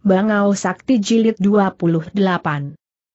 Bangau Sakti Jilid 28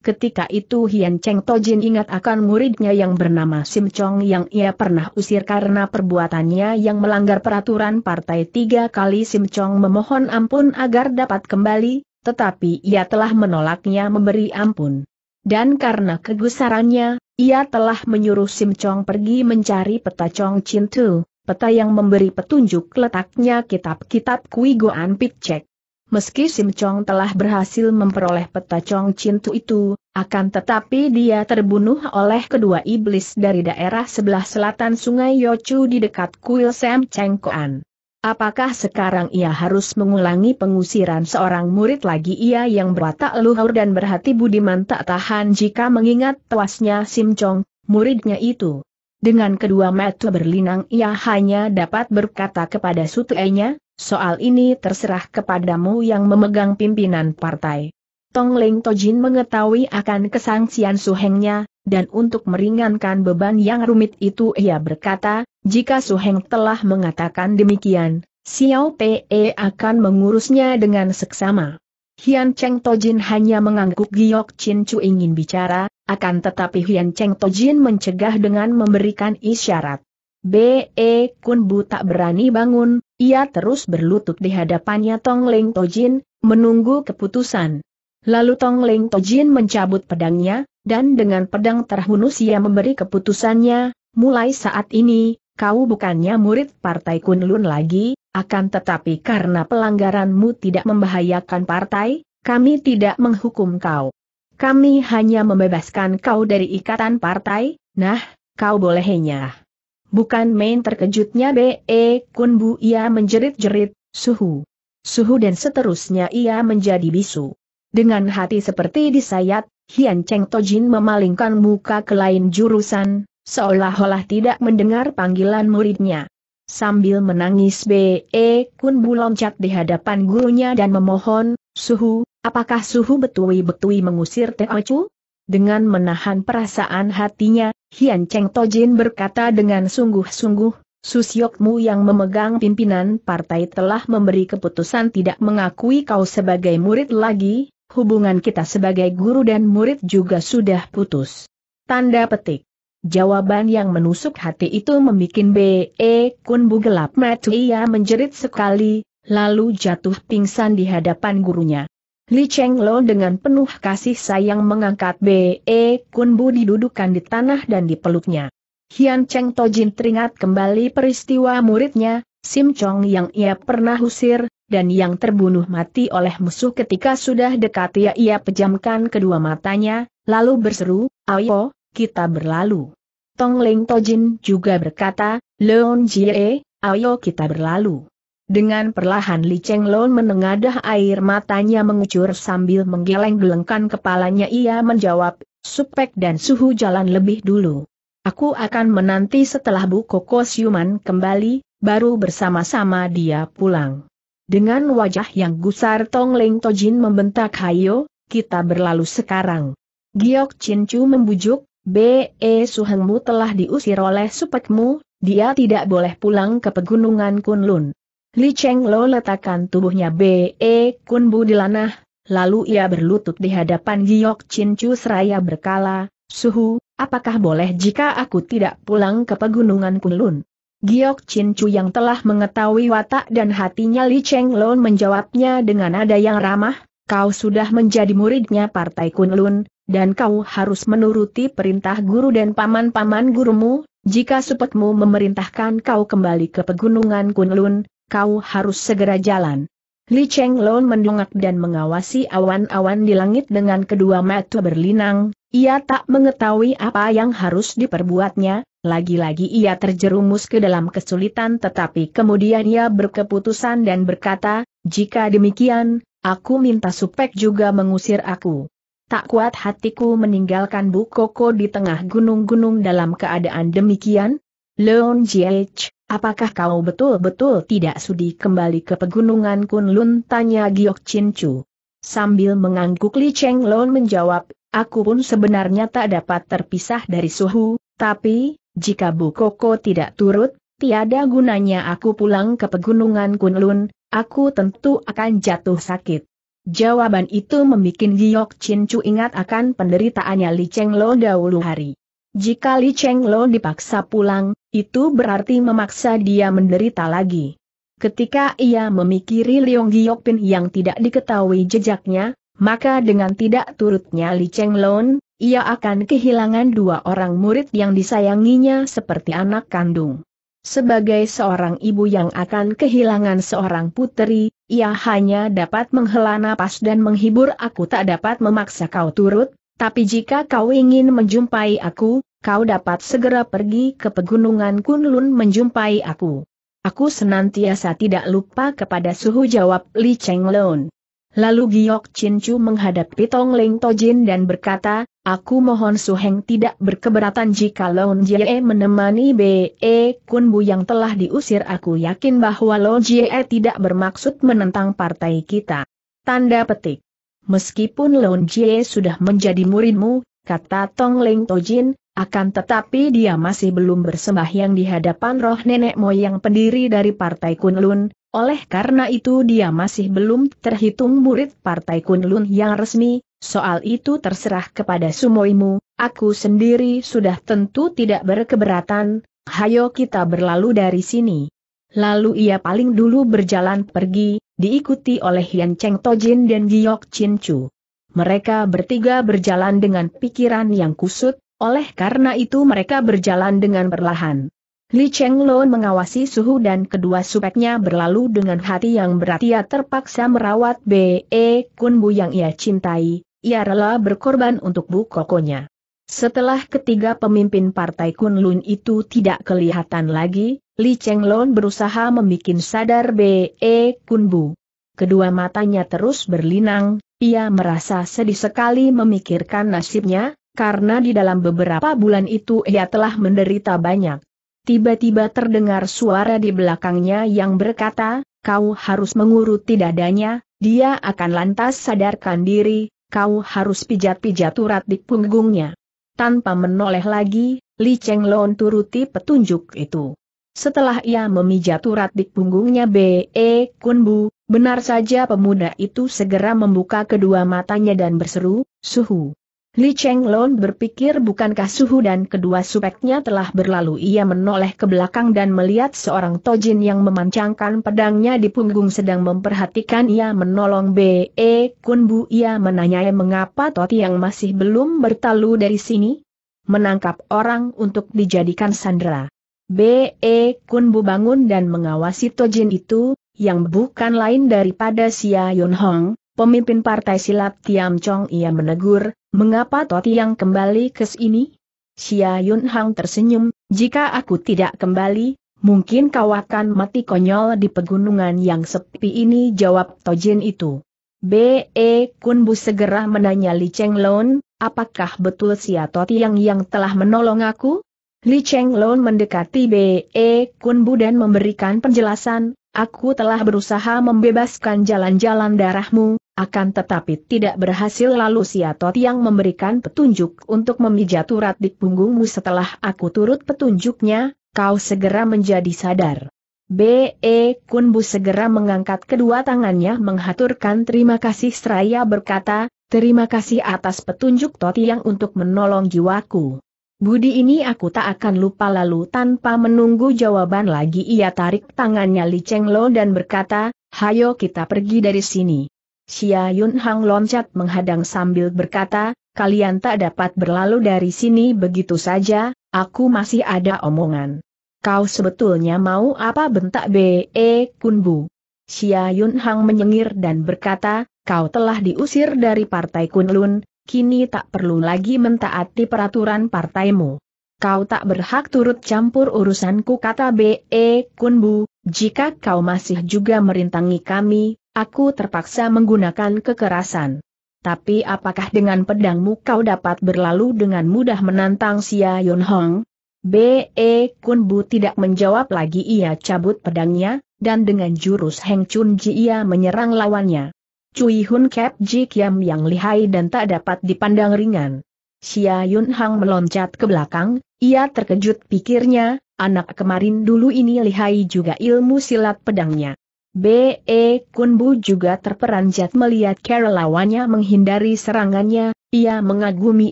Ketika itu Hian Cheng Tojin ingat akan muridnya yang bernama Sim Chong yang ia pernah usir karena perbuatannya yang melanggar peraturan partai tiga kali Sim Chong memohon ampun agar dapat kembali, tetapi ia telah menolaknya memberi ampun. Dan karena kegusarannya, ia telah menyuruh Sim Chong pergi mencari peta Chong Chin Tu, peta yang memberi petunjuk letaknya kitab-kitab Kui Goan Pik. Meski Sim Chong telah berhasil memperoleh peta Chong Cintu itu, akan tetapi dia terbunuh oleh kedua iblis dari daerah sebelah selatan sungai Yochu di dekat kuil Sam Cheng Koan. Apakah sekarang ia harus mengulangi pengusiran seorang murid lagi ia yang berwatak luhur dan berhati budiman tak tahan jika mengingat tewasnya Sim Chong, muridnya itu. Dengan kedua mata berlinang ia hanya dapat berkata kepada sutuenya, Soal ini terserah kepadamu yang memegang pimpinan partai. Tong Ling Tojin mengetahui akan kesangsian suhengnya, dan untuk meringankan beban yang rumit itu ia berkata, jika suheng telah mengatakan demikian, Xiao Pe akan mengurusnya dengan seksama. Hian Cheng Tojin hanya mengangguk Giok Chin Chu ingin bicara, akan tetapi Hian Cheng Tojin mencegah dengan memberikan isyarat. B.E. Kun Bu tak berani bangun, ia terus berlutut di hadapannya Tong Ling Tojin, menunggu keputusan. Lalu Tong Ling Tojin mencabut pedangnya, dan dengan pedang terhunus ia memberi keputusannya, mulai saat ini, kau bukannya murid Partai Kunlun lagi, akan tetapi karena pelanggaranmu tidak membahayakan partai, kami tidak menghukum kau. Kami hanya membebaskan kau dari ikatan partai, nah, kau bolehnya. Bukan main terkejutnya B.E. Kun Bu ia menjerit-jerit, suhu. Suhu dan seterusnya ia menjadi bisu. Dengan hati seperti disayat, Hian Cheng Tojin memalingkan muka ke lain jurusan, seolah-olah tidak mendengar panggilan muridnya. Sambil menangis B.E. Kun Bu loncat di hadapan gurunya dan memohon, Suhu, apakah Suhu betui-betui mengusir Teh Ocu? Dengan menahan perasaan hatinya, Hian Cheng Tojin berkata dengan sungguh-sungguh, Susyokmu yang memegang pimpinan partai telah memberi keputusan tidak mengakui kau sebagai murid lagi, hubungan kita sebagai guru dan murid juga sudah putus. Tanda petik. Jawaban yang menusuk hati itu membuat B.E. Kun Bu gelap mata ia menjerit sekali, lalu jatuh pingsan di hadapan gurunya. Li Cheng Lo dengan penuh kasih sayang mengangkat B.E. Kun Bu didudukan di tanah dan dipeluknya. Hian Cheng Tojin teringat kembali peristiwa muridnya, Sim Chong yang ia pernah usir, dan yang terbunuh mati oleh musuh ketika sudah dekat ia ia pejamkan kedua matanya, lalu berseru, ayo, kita berlalu. Tong Ling Tojin juga berkata, Leon Jie, ayo kita berlalu. Dengan perlahan Li Cheng Lon menengadah air matanya mengucur sambil menggeleng-gelengkan kepalanya ia menjawab, Supek dan suhu jalan lebih dulu. Aku akan menanti setelah Bu Koko Siuman kembali, baru bersama-sama dia pulang. Dengan wajah yang gusar Tong Ling Tojin membentak hayo, kita berlalu sekarang. Giok Chin Chu membujuk, B.E. Suhengmu telah diusir oleh supekmu, dia tidak boleh pulang ke pegunungan Kunlun. Li Cheng Lo letakkan tubuhnya B.E. Kun Bu di lanah, lalu ia berlutut di hadapan Giok Chin Chu seraya berkala, Suhu, apakah boleh jika aku tidak pulang ke pegunungan Kunlun? Giok Chin Chu yang telah mengetahui watak dan hatinya Li Cheng Lo menjawabnya dengan nada yang ramah, kau sudah menjadi muridnya Partai Kunlun, dan kau harus menuruti perintah guru dan paman-paman gurumu, jika supekmu memerintahkan kau kembali ke pegunungan Kunlun, kau harus segera jalan. Li Cheng Lon mendongak dan mengawasi awan-awan di langit dengan kedua mata berlinang, ia tak mengetahui apa yang harus diperbuatnya, lagi-lagi ia terjerumus ke dalam kesulitan tetapi kemudian ia berkeputusan dan berkata, jika demikian, aku minta Supek juga mengusir aku. Tak kuat hatiku meninggalkan Bu Koko di tengah gunung-gunung dalam keadaan demikian. Leon Jiech, Apakah kau betul-betul tidak sudi kembali ke pegunungan Kunlun? Tanya Giok Chin Chu. Sambil mengangguk Li Cheng Lon menjawab, aku pun sebenarnya tak dapat terpisah dari suhu, tapi, jika Bu Koko tidak turut, tiada gunanya aku pulang ke pegunungan Kunlun, aku tentu akan jatuh sakit. Jawaban itu membuat Giok Chin Chu ingat akan penderitaannya Li Cheng Lo dahulu hari. Jika Li Cheng Lo dipaksa pulang, itu berarti memaksa dia menderita lagi. Ketika ia memikiri Leong Giok Pin yang tidak diketahui jejaknya, maka dengan tidak turutnya Li Cheng Lon, ia akan kehilangan dua orang murid yang disayanginya seperti anak kandung. Sebagai seorang ibu yang akan kehilangan seorang puteri, ia hanya dapat menghela napas dan menghibur aku tak dapat memaksa kau turut, tapi jika kau ingin menjumpai aku, kau dapat segera pergi ke pegunungan Kunlun menjumpai aku. Aku senantiasa tidak lupa kepada suhu jawab Li Cheng Lon. Lalu Giok Chin Chu menghadapi Tong Ling Tojin dan berkata, Aku mohon Suheng tidak berkeberatan jika Lon Jie menemani B.E. Kun Bu yang telah diusir aku yakin bahwa Lon Jie tidak bermaksud menentang partai kita. Tanda petik. Meskipun Lon Jie sudah menjadi muridmu, kata Tong Ling Tojin, akan tetapi dia masih belum bersembahyang di hadapan roh nenek moyang pendiri dari Partai Kunlun, oleh karena itu dia masih belum terhitung murid Partai Kunlun yang resmi, soal itu terserah kepada sumoimu, aku sendiri sudah tentu tidak berkeberatan, hayo kita berlalu dari sini. Lalu ia paling dulu berjalan pergi, diikuti oleh Yan Cheng Tojin dan Giok Chin Chu. Mereka bertiga berjalan dengan pikiran yang kusut, oleh karena itu mereka berjalan dengan perlahan. Li Cheng Lon mengawasi suhu dan kedua supeknya berlalu dengan hati yang berat ia terpaksa merawat B.E. Kun Bu yang ia cintai, ia rela berkorban untuk Bu Kokonya. Setelah ketiga pemimpin partai Kun Lun itu tidak kelihatan lagi, Li Cheng Lon berusaha membuat sadar B.E. Kun Bu. Kedua matanya terus berlinang, ia merasa sedih sekali memikirkan nasibnya, karena di dalam beberapa bulan itu ia telah menderita banyak. Tiba-tiba terdengar suara di belakangnya yang berkata, kau harus menguruti dadanya, dia akan lantas sadarkan diri, kau harus pijat-pijat urat di punggungnya. Tanpa menoleh lagi, Li Cheng Lon turuti petunjuk itu. Setelah ia memijat urat di punggungnya B.E. Kunbu, benar saja pemuda itu segera membuka kedua matanya dan berseru, suhu. Li Cheng Lon berpikir bukankah suhu dan kedua supeknya telah berlalu ia menoleh ke belakang dan melihat seorang tojin yang memancangkan pedangnya di punggung sedang memperhatikan ia menolong B.E. Kun Bu ia menanyai mengapa Toti yang masih belum bertalu dari sini? Menangkap orang untuk dijadikan sandera. B.E. Kun Bu bangun dan mengawasi tojin itu, yang bukan lain daripada Sia Yun Hong, pemimpin partai silat Tiam Chong ia menegur, Mengapa Toti yang kembali ke sini? Xia Yun Hang tersenyum, jika aku tidak kembali, mungkin kau akan mati konyol di pegunungan yang sepi ini jawab Tojin itu. B.E. Kun Bu segera menanya Li Cheng Lon, apakah betul Xia Toti yang yang telah menolong aku? Li Cheng Lon mendekati B.E. Kun Bu dan memberikan penjelasan, aku telah berusaha membebaskan jalan-jalan darahmu, akan tetapi tidak berhasil lalu Siatot yang memberikan petunjuk untuk memijat urat di punggungmu setelah aku turut petunjuknya, kau segera menjadi sadar. B.E. Kunbu segera mengangkat kedua tangannya menghaturkan terima kasih seraya berkata, terima kasih atas petunjuk Totiang untuk menolong jiwaku. Budi ini aku tak akan lupa lalu tanpa menunggu jawaban lagi ia tarik tangannya Li Cheng Lo dan berkata, hayo kita pergi dari sini. Xia Yun Hang loncat menghadang sambil berkata, kalian tak dapat berlalu dari sini begitu saja, aku masih ada omongan. Kau sebetulnya mau apa bentak B.E. Kunbu? Xia Yun Hang menyengir dan berkata, kau telah diusir dari partai Kunlun, kini tak perlu lagi mentaati peraturan partaimu. Kau tak berhak turut campur urusanku kata B.E. Kunbu, jika kau masih juga merintangi kami, Aku terpaksa menggunakan kekerasan. Tapi apakah dengan pedangmu kau dapat berlalu dengan mudah menantang Sia Yun Hong? B.E. Kun Bu tidak menjawab lagi ia cabut pedangnya, dan dengan jurus Heng Chun Ji ia menyerang lawannya. Cui Hun Kep Ji Kiam yang lihai dan tak dapat dipandang ringan. Xia Yun Hang meloncat ke belakang, ia terkejut pikirnya, anak kemarin dulu ini lihai juga ilmu silat pedangnya. B.E. Kunbu juga terperanjat melihat cara lawannya menghindari serangannya, ia mengagumi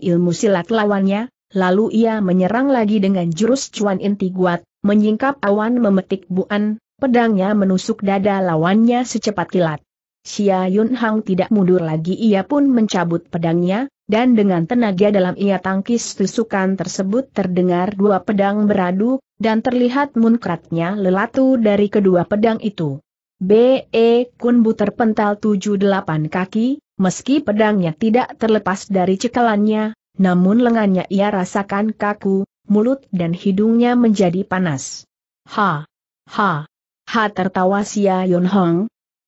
ilmu silat lawannya, lalu ia menyerang lagi dengan jurus cuan inti guat, menyingkap awan memetik buan, pedangnya menusuk dada lawannya secepat kilat. Xia Yun Hang tidak mundur lagi ia pun mencabut pedangnya, dan dengan tenaga dalam ia tangkis tusukan tersebut terdengar dua pedang beradu, dan terlihat munkratnya lelatu dari kedua pedang itu. B.E. Kunbu terpental tujuh delapan kaki, meski pedangnya tidak terlepas dari cekalannya, namun lengannya ia rasakan kaku, mulut dan hidungnya menjadi panas. Ha! Ha! Ha tertawa Sia Yun Hong.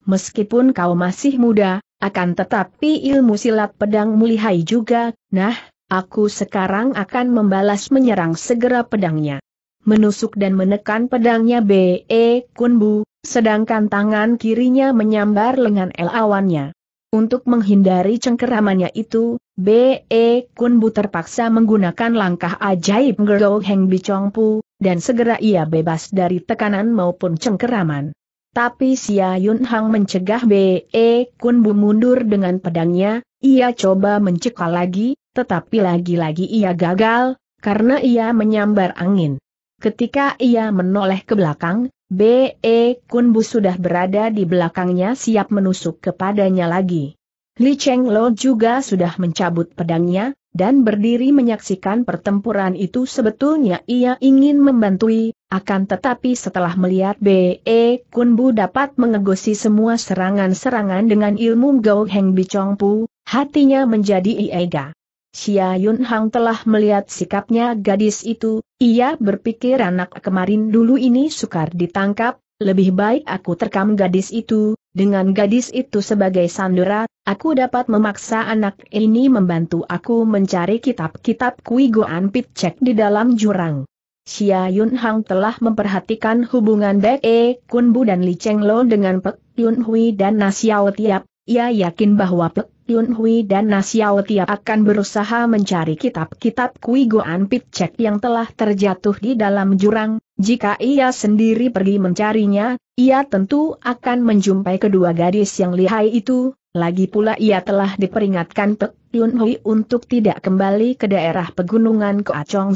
Meskipun kau masih muda, akan tetapi ilmu silat pedang mulihai juga, nah, aku sekarang akan membalas menyerang segera pedangnya. Menusuk dan menekan pedangnya B.E. Kunbu, sedangkan tangan kirinya menyambar lengan el awannya. Untuk menghindari cengkeramannya itu, B.E. Kunbu terpaksa menggunakan langkah ajaib Gergo Heng Bicongpu, dan segera ia bebas dari tekanan maupun cengkeraman. Tapi Xia Yun Hang mencegah B.E. Kunbu mundur dengan pedangnya, ia coba mencekal lagi, tetapi lagi-lagi ia gagal, karena ia menyambar angin. Ketika ia menoleh ke belakang, B.E. Kunbu sudah berada di belakangnya siap menusuk kepadanya lagi. Li Cheng Lo juga sudah mencabut pedangnya, dan berdiri menyaksikan pertempuran itu sebetulnya ia ingin membantui, akan tetapi setelah melihat B.E. Kunbu dapat mengegosi semua serangan-serangan dengan ilmu Gao Heng Bicongpu, hatinya menjadi iega. Xia Yun Hang telah melihat sikapnya gadis itu, ia berpikir anak kemarin dulu ini sukar ditangkap, lebih baik aku terkam gadis itu, dengan gadis itu sebagai sandera, aku dapat memaksa anak ini membantu aku mencari kitab-kitab Kui Goan Pit Cek di dalam jurang. Xia Yun Hang telah memperhatikan hubungan Dek E Kun Bu dan Li Cheng Lo dengan Pek Yun Hui dan Nasiao Tiap, ia yakin bahwa Pek Yun Hui dan Nasiao Tiap akan berusaha mencari kitab-kitab Kui Goan Pit Cek yang telah terjatuh di dalam jurang, jika ia sendiri pergi mencarinya, ia tentu akan menjumpai kedua gadis yang lihai itu, lagi pula ia telah diperingatkan Pek Yun Hui untuk tidak kembali ke daerah pegunungan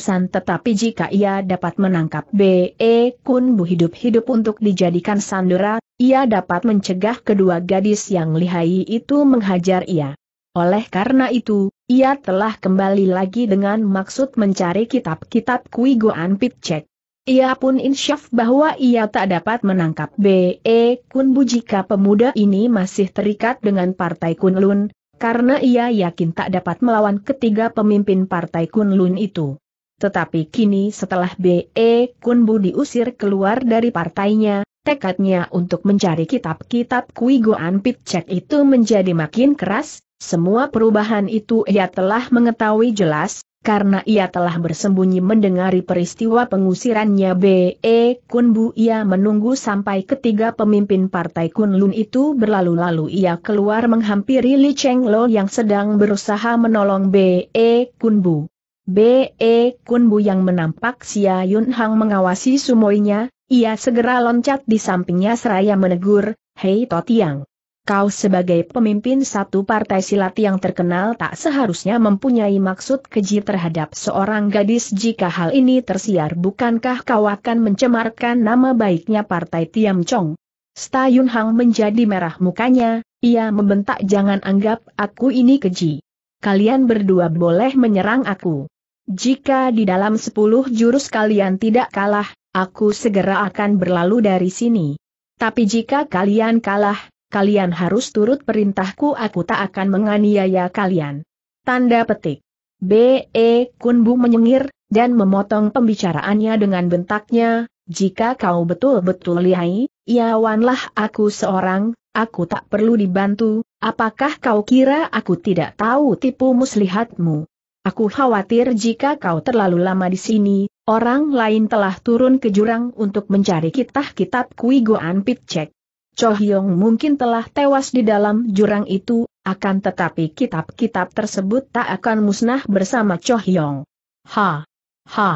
San, tetapi jika ia dapat menangkap B.E. Kun Bu hidup-hidup untuk dijadikan sandera, ia dapat mencegah kedua gadis yang lihai itu menghajar ia. Oleh karena itu, ia telah kembali lagi dengan maksud mencari kitab-kitab Kui Goan Pit Cek. Ia pun insyaf bahwa ia tak dapat menangkap B.E. Kunbu jika pemuda ini masih terikat dengan Partai Kunlun, karena ia yakin tak dapat melawan ketiga pemimpin Partai Kunlun itu. Tetapi kini setelah B.E. Kunbu diusir keluar dari partainya, tekadnya untuk mencari kitab-kitab Kui Goan itu menjadi makin keras, semua perubahan itu ia telah mengetahui jelas, karena ia telah bersembunyi mendengari peristiwa pengusirannya B.E. Kunbu ia menunggu sampai ketiga pemimpin partai Kunlun itu berlalu-lalu ia keluar menghampiri Li Cheng Lo yang sedang berusaha menolong B.E. Kunbu. B.E. Kunbu yang menampak Xia Yun Hang mengawasi sumoinya, ia segera loncat di sampingnya seraya menegur, Hei Totiang kau sebagai pemimpin satu partai silat yang terkenal tak seharusnya mempunyai maksud keji terhadap seorang gadis jika hal ini tersiar bukankah kau akan mencemarkan nama baiknya partai Tiam Chong? Sta Yun Hang menjadi merah mukanya, ia membentak jangan anggap aku ini keji. Kalian berdua boleh menyerang aku. Jika di dalam sepuluh jurus kalian tidak kalah, aku segera akan berlalu dari sini. Tapi jika kalian kalah, kalian harus turut perintahku aku tak akan menganiaya kalian. Tanda petik. B.E. Kunbu menyengir, dan memotong pembicaraannya dengan bentaknya, jika kau betul-betul lihai, iawanlah aku seorang, aku tak perlu dibantu, apakah kau kira aku tidak tahu tipu muslihatmu? Aku khawatir jika kau terlalu lama di sini, orang lain telah turun ke jurang untuk mencari kitab-kitab Kui Goan Pit Cek. Cho Hyong mungkin telah tewas di dalam jurang itu, akan tetapi kitab-kitab tersebut tak akan musnah bersama Cho Hyong. Ha! Ha!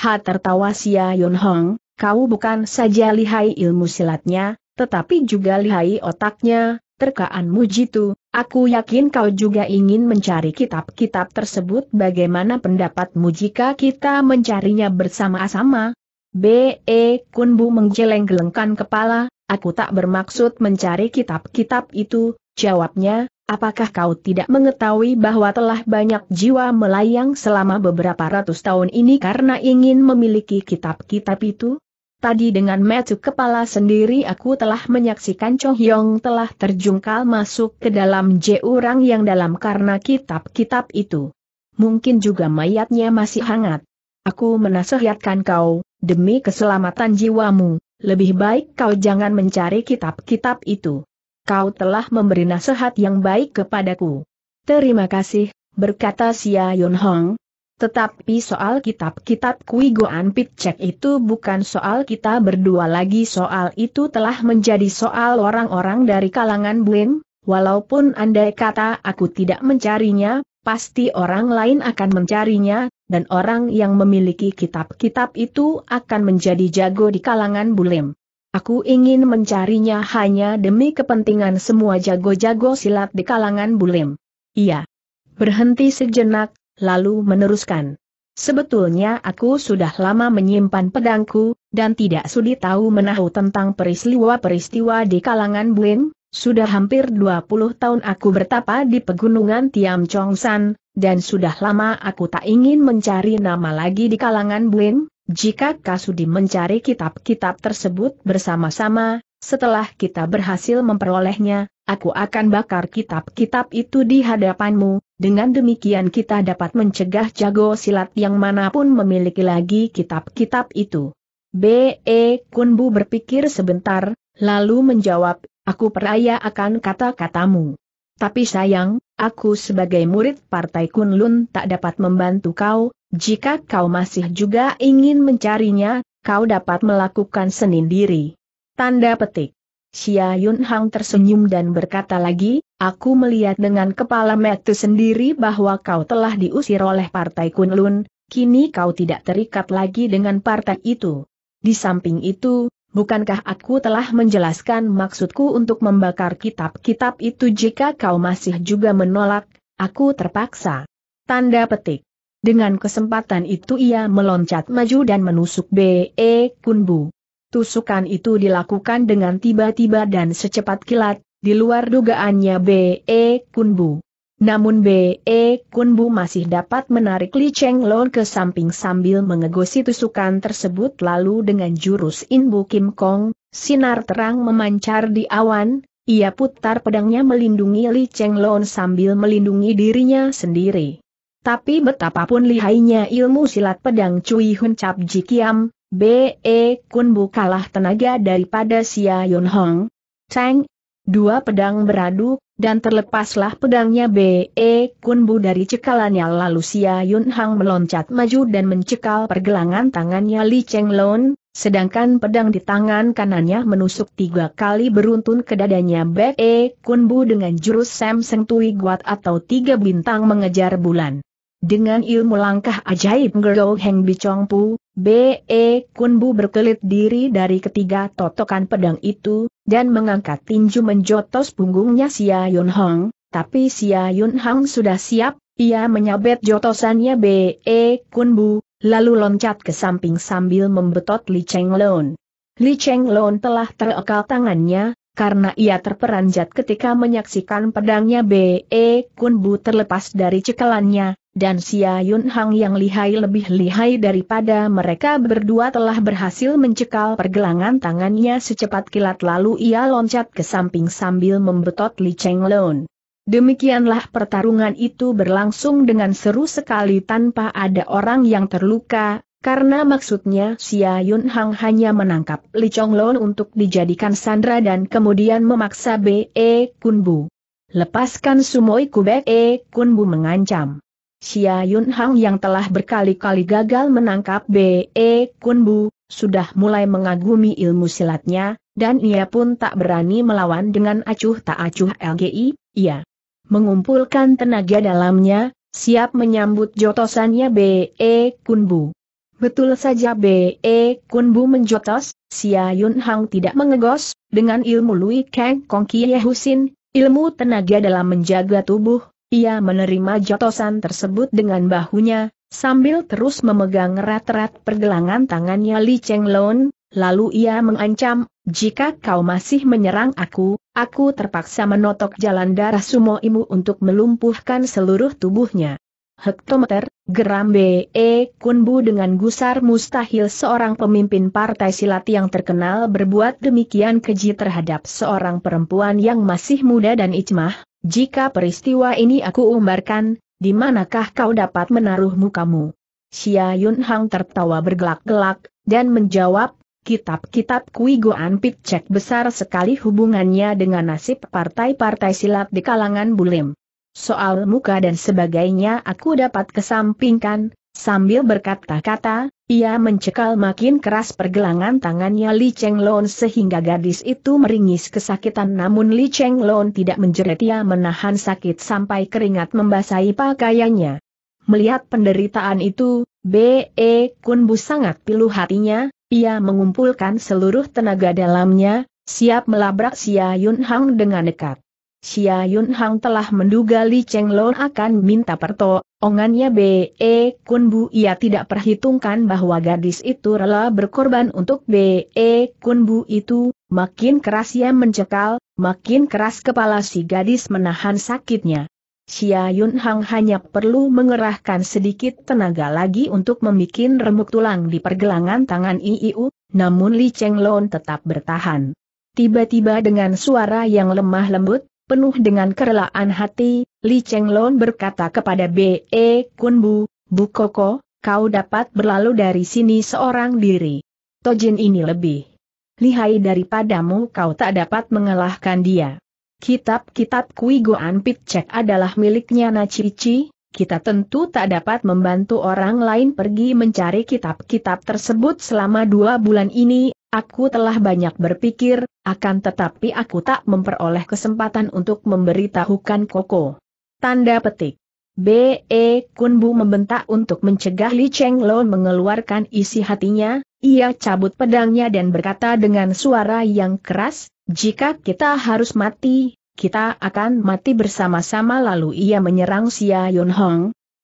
Ha tertawa Sia Yun Hong, kau bukan saja lihai ilmu silatnya, tetapi juga lihai otaknya, terkaanmu jitu, aku yakin kau juga ingin mencari kitab-kitab tersebut bagaimana pendapatmu jika kita mencarinya bersama-sama? B.E. Kunbu menggeleng-gelengkan kepala, aku tak bermaksud mencari kitab-kitab itu, jawabnya, apakah kau tidak mengetahui bahwa telah banyak jiwa melayang selama beberapa ratus tahun ini karena ingin memiliki kitab-kitab itu? Tadi dengan metu kepala sendiri aku telah menyaksikan Cho Hyong telah terjungkal masuk ke dalam jurang yang dalam karena kitab-kitab itu. Mungkin juga mayatnya masih hangat. Aku menasihatkan kau, demi keselamatan jiwamu, lebih baik kau jangan mencari kitab-kitab itu. Kau telah memberi nasihat yang baik kepadaku. Terima kasih, berkata Sia Yun Hong. Tetapi soal kitab-kitab Kui Goan Pit Cek itu bukan soal kita berdua lagi soal itu telah menjadi soal orang-orang dari kalangan Buin, walaupun andai kata aku tidak mencarinya, pasti orang lain akan mencarinya, dan orang yang memiliki kitab-kitab itu akan menjadi jago di kalangan bulim. Aku ingin mencarinya hanya demi kepentingan semua jago-jago silat di kalangan bulim. Iya. Berhenti sejenak, lalu meneruskan. Sebetulnya aku sudah lama menyimpan pedangku, dan tidak sudi tahu menahu tentang peristiwa-peristiwa di kalangan bulim, sudah hampir 20 tahun aku bertapa di pegunungan Tiam Chong San, dan sudah lama aku tak ingin mencari nama lagi di kalangan Buin, jika Kasudi mencari kitab-kitab tersebut bersama-sama, setelah kita berhasil memperolehnya, aku akan bakar kitab-kitab itu di hadapanmu, dengan demikian kita dapat mencegah jago silat yang mana pun memiliki lagi kitab-kitab itu. B.E. Kunbu berpikir sebentar, lalu menjawab, Aku percaya akan kata-katamu. Tapi sayang, aku sebagai murid Partai Kunlun tak dapat membantu kau, jika kau masih juga ingin mencarinya, kau dapat melakukan sendiri. Tanda petik. Xia Yun Hang tersenyum dan berkata lagi, aku melihat dengan kepala metu sendiri bahwa kau telah diusir oleh Partai Kunlun, kini kau tidak terikat lagi dengan partai itu. Di samping itu, bukankah aku telah menjelaskan maksudku untuk membakar kitab-kitab itu jika kau masih juga menolak, aku terpaksa. Tanda petik. Dengan kesempatan itu ia meloncat maju dan menusuk B.E. Kunbu. Tusukan itu dilakukan dengan tiba-tiba dan secepat kilat, di luar dugaannya B.E. Kunbu. Namun B.E. Kunbu masih dapat menarik Li Cheng Lon ke samping sambil mengegosi tusukan tersebut lalu dengan jurus Inbu Kim Kong, sinar terang memancar di awan, ia putar pedangnya melindungi Li Cheng Lon sambil melindungi dirinya sendiri. Tapi betapapun lihainya ilmu silat pedang Cui Hun Cap Jikiam, B.E. Kunbu kalah tenaga daripada Sia Yun Hong. Cheng, dua pedang beradu, dan terlepaslah pedangnya B.E. Kunbu dari cekalannya lalu Sia Yun Hang meloncat maju dan mencekal pergelangan tangannya Li Cheng Lon, sedangkan pedang di tangan kanannya menusuk tiga kali beruntun ke dadanya B.E. Kunbu dengan jurus Sam Seng Tui Guat atau tiga bintang mengejar bulan. Dengan ilmu langkah ajaib Gerou Heng Bicong Pu, B.E. Kunbu berkelit diri dari ketiga totokan pedang itu, dan mengangkat tinju menjotos punggungnya Sia Yun Hong, tapi Sia Yun Hong sudah siap, ia menyabet jotosannya B.E. Kunbu, lalu loncat ke samping sambil membetot Li Cheng Lon. Li Cheng Lon telah terekal tangannya, karena ia terperanjat ketika menyaksikan pedangnya B.E. Kunbu terlepas dari cekalannya, dan Sia Yun Hang yang lihai lebih lihai daripada mereka berdua telah berhasil mencekal pergelangan tangannya secepat kilat lalu ia loncat ke samping sambil membetot Li Cheng Lon. Demikianlah pertarungan itu berlangsung dengan seru sekali tanpa ada orang yang terluka, karena maksudnya Sia Yun Hang hanya menangkap Li Chong Lon untuk dijadikan sandra dan kemudian memaksa B.E. Kunbu. Lepaskan Sumoi Kubek E. Kunbu mengancam. Xia Yun Hang yang telah berkali-kali gagal menangkap B.E. Kunbu, sudah mulai mengagumi ilmu silatnya, dan ia pun tak berani melawan dengan acuh tak acuh LGI, ia mengumpulkan tenaga dalamnya, siap menyambut jotosannya B.E. Kunbu. Betul saja B.E. Kunbu menjotos, Sia Yun Hang tidak mengegos, dengan ilmu Lui Kang Kong Kie Husin, ilmu tenaga dalam menjaga tubuh, ia menerima jotosan tersebut dengan bahunya, sambil terus memegang erat-erat pergelangan tangannya Li Cheng Lon, lalu ia mengancam, jika kau masih menyerang aku, aku terpaksa menotok jalan darah sumo imu untuk melumpuhkan seluruh tubuhnya hektometer, geram B.E. Kunbu dengan gusar mustahil seorang pemimpin partai silat yang terkenal berbuat demikian keji terhadap seorang perempuan yang masih muda dan icmah, jika peristiwa ini aku umbarkan, di manakah kau dapat menaruh mukamu? Xia Yun Hang tertawa bergelak-gelak, dan menjawab, kitab-kitab Kui Goan Pit Cek besar sekali hubungannya dengan nasib partai-partai silat di kalangan Bulim. Soal muka dan sebagainya aku dapat kesampingkan, sambil berkata-kata, ia mencekal makin keras pergelangan tangannya Li Cheng Lon sehingga gadis itu meringis kesakitan namun Li Cheng Lon tidak menjerit ia menahan sakit sampai keringat membasahi pakaiannya. Melihat penderitaan itu, B.E. Kunbu sangat pilu hatinya, ia mengumpulkan seluruh tenaga dalamnya, siap melabrak Xia Yun Hang dengan dekat. Xia Yun Hang telah menduga Li Cheng Lon akan minta pertolongannya B.E. Kun Bu ia tidak perhitungkan bahwa gadis itu rela berkorban untuk B.E. Kun Bu itu, makin keras ia mencekal, makin keras kepala si gadis menahan sakitnya. Xia Yun Hang hanya perlu mengerahkan sedikit tenaga lagi untuk membuat remuk tulang di pergelangan tangan Iiu, namun Li Cheng Lon tetap bertahan. Tiba-tiba dengan suara yang lemah lembut, Penuh dengan kerelaan hati, Li Cheng Lon berkata kepada B.E. Kun Bu, Koko, kau dapat berlalu dari sini seorang diri. Tojin ini lebih lihai daripadamu kau tak dapat mengalahkan dia. Kitab-kitab Kui Goan Pit Cek adalah miliknya Nacici, kita tentu tak dapat membantu orang lain pergi mencari kitab-kitab tersebut selama dua bulan ini, Aku telah banyak berpikir, akan tetapi aku tak memperoleh kesempatan untuk memberitahukan Koko. Tanda petik. B.E. Kunbu membentak untuk mencegah Li Cheng Lon mengeluarkan isi hatinya, ia cabut pedangnya dan berkata dengan suara yang keras, jika kita harus mati, kita akan mati bersama-sama lalu ia menyerang Xia Yun Hong.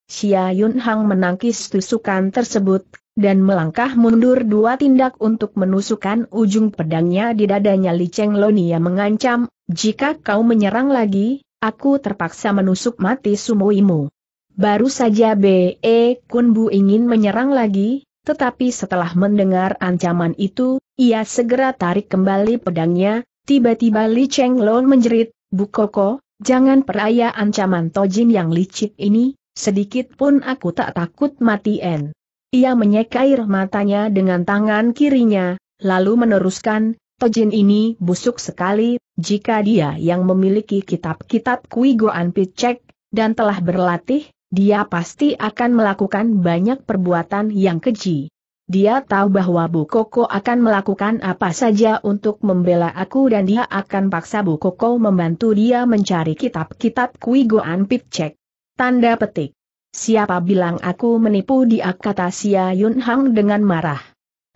Xia Yun Hong menangkis tusukan tersebut, dan melangkah mundur dua tindak untuk menusukkan ujung pedangnya di dadanya Li Cheng Lonia mengancam, jika kau menyerang lagi, aku terpaksa menusuk mati sumoimu. Baru saja B.E. Kunbu ingin menyerang lagi, tetapi setelah mendengar ancaman itu, ia segera tarik kembali pedangnya, tiba-tiba Li Cheng Lon menjerit, Bu Koko, jangan peraya ancaman Tojin yang licik ini, sedikit pun aku tak takut mati en. Ia menyeka air matanya dengan tangan kirinya, lalu meneruskan, Tojin ini busuk sekali, jika dia yang memiliki kitab-kitab Kui Goan Picek, dan telah berlatih, dia pasti akan melakukan banyak perbuatan yang keji. Dia tahu bahwa Bu Koko akan melakukan apa saja untuk membela aku dan dia akan paksa Bu Koko membantu dia mencari kitab-kitab Kui Goan Picek. Tanda petik. Siapa bilang aku menipu dia kata Sia Yun Hang dengan marah.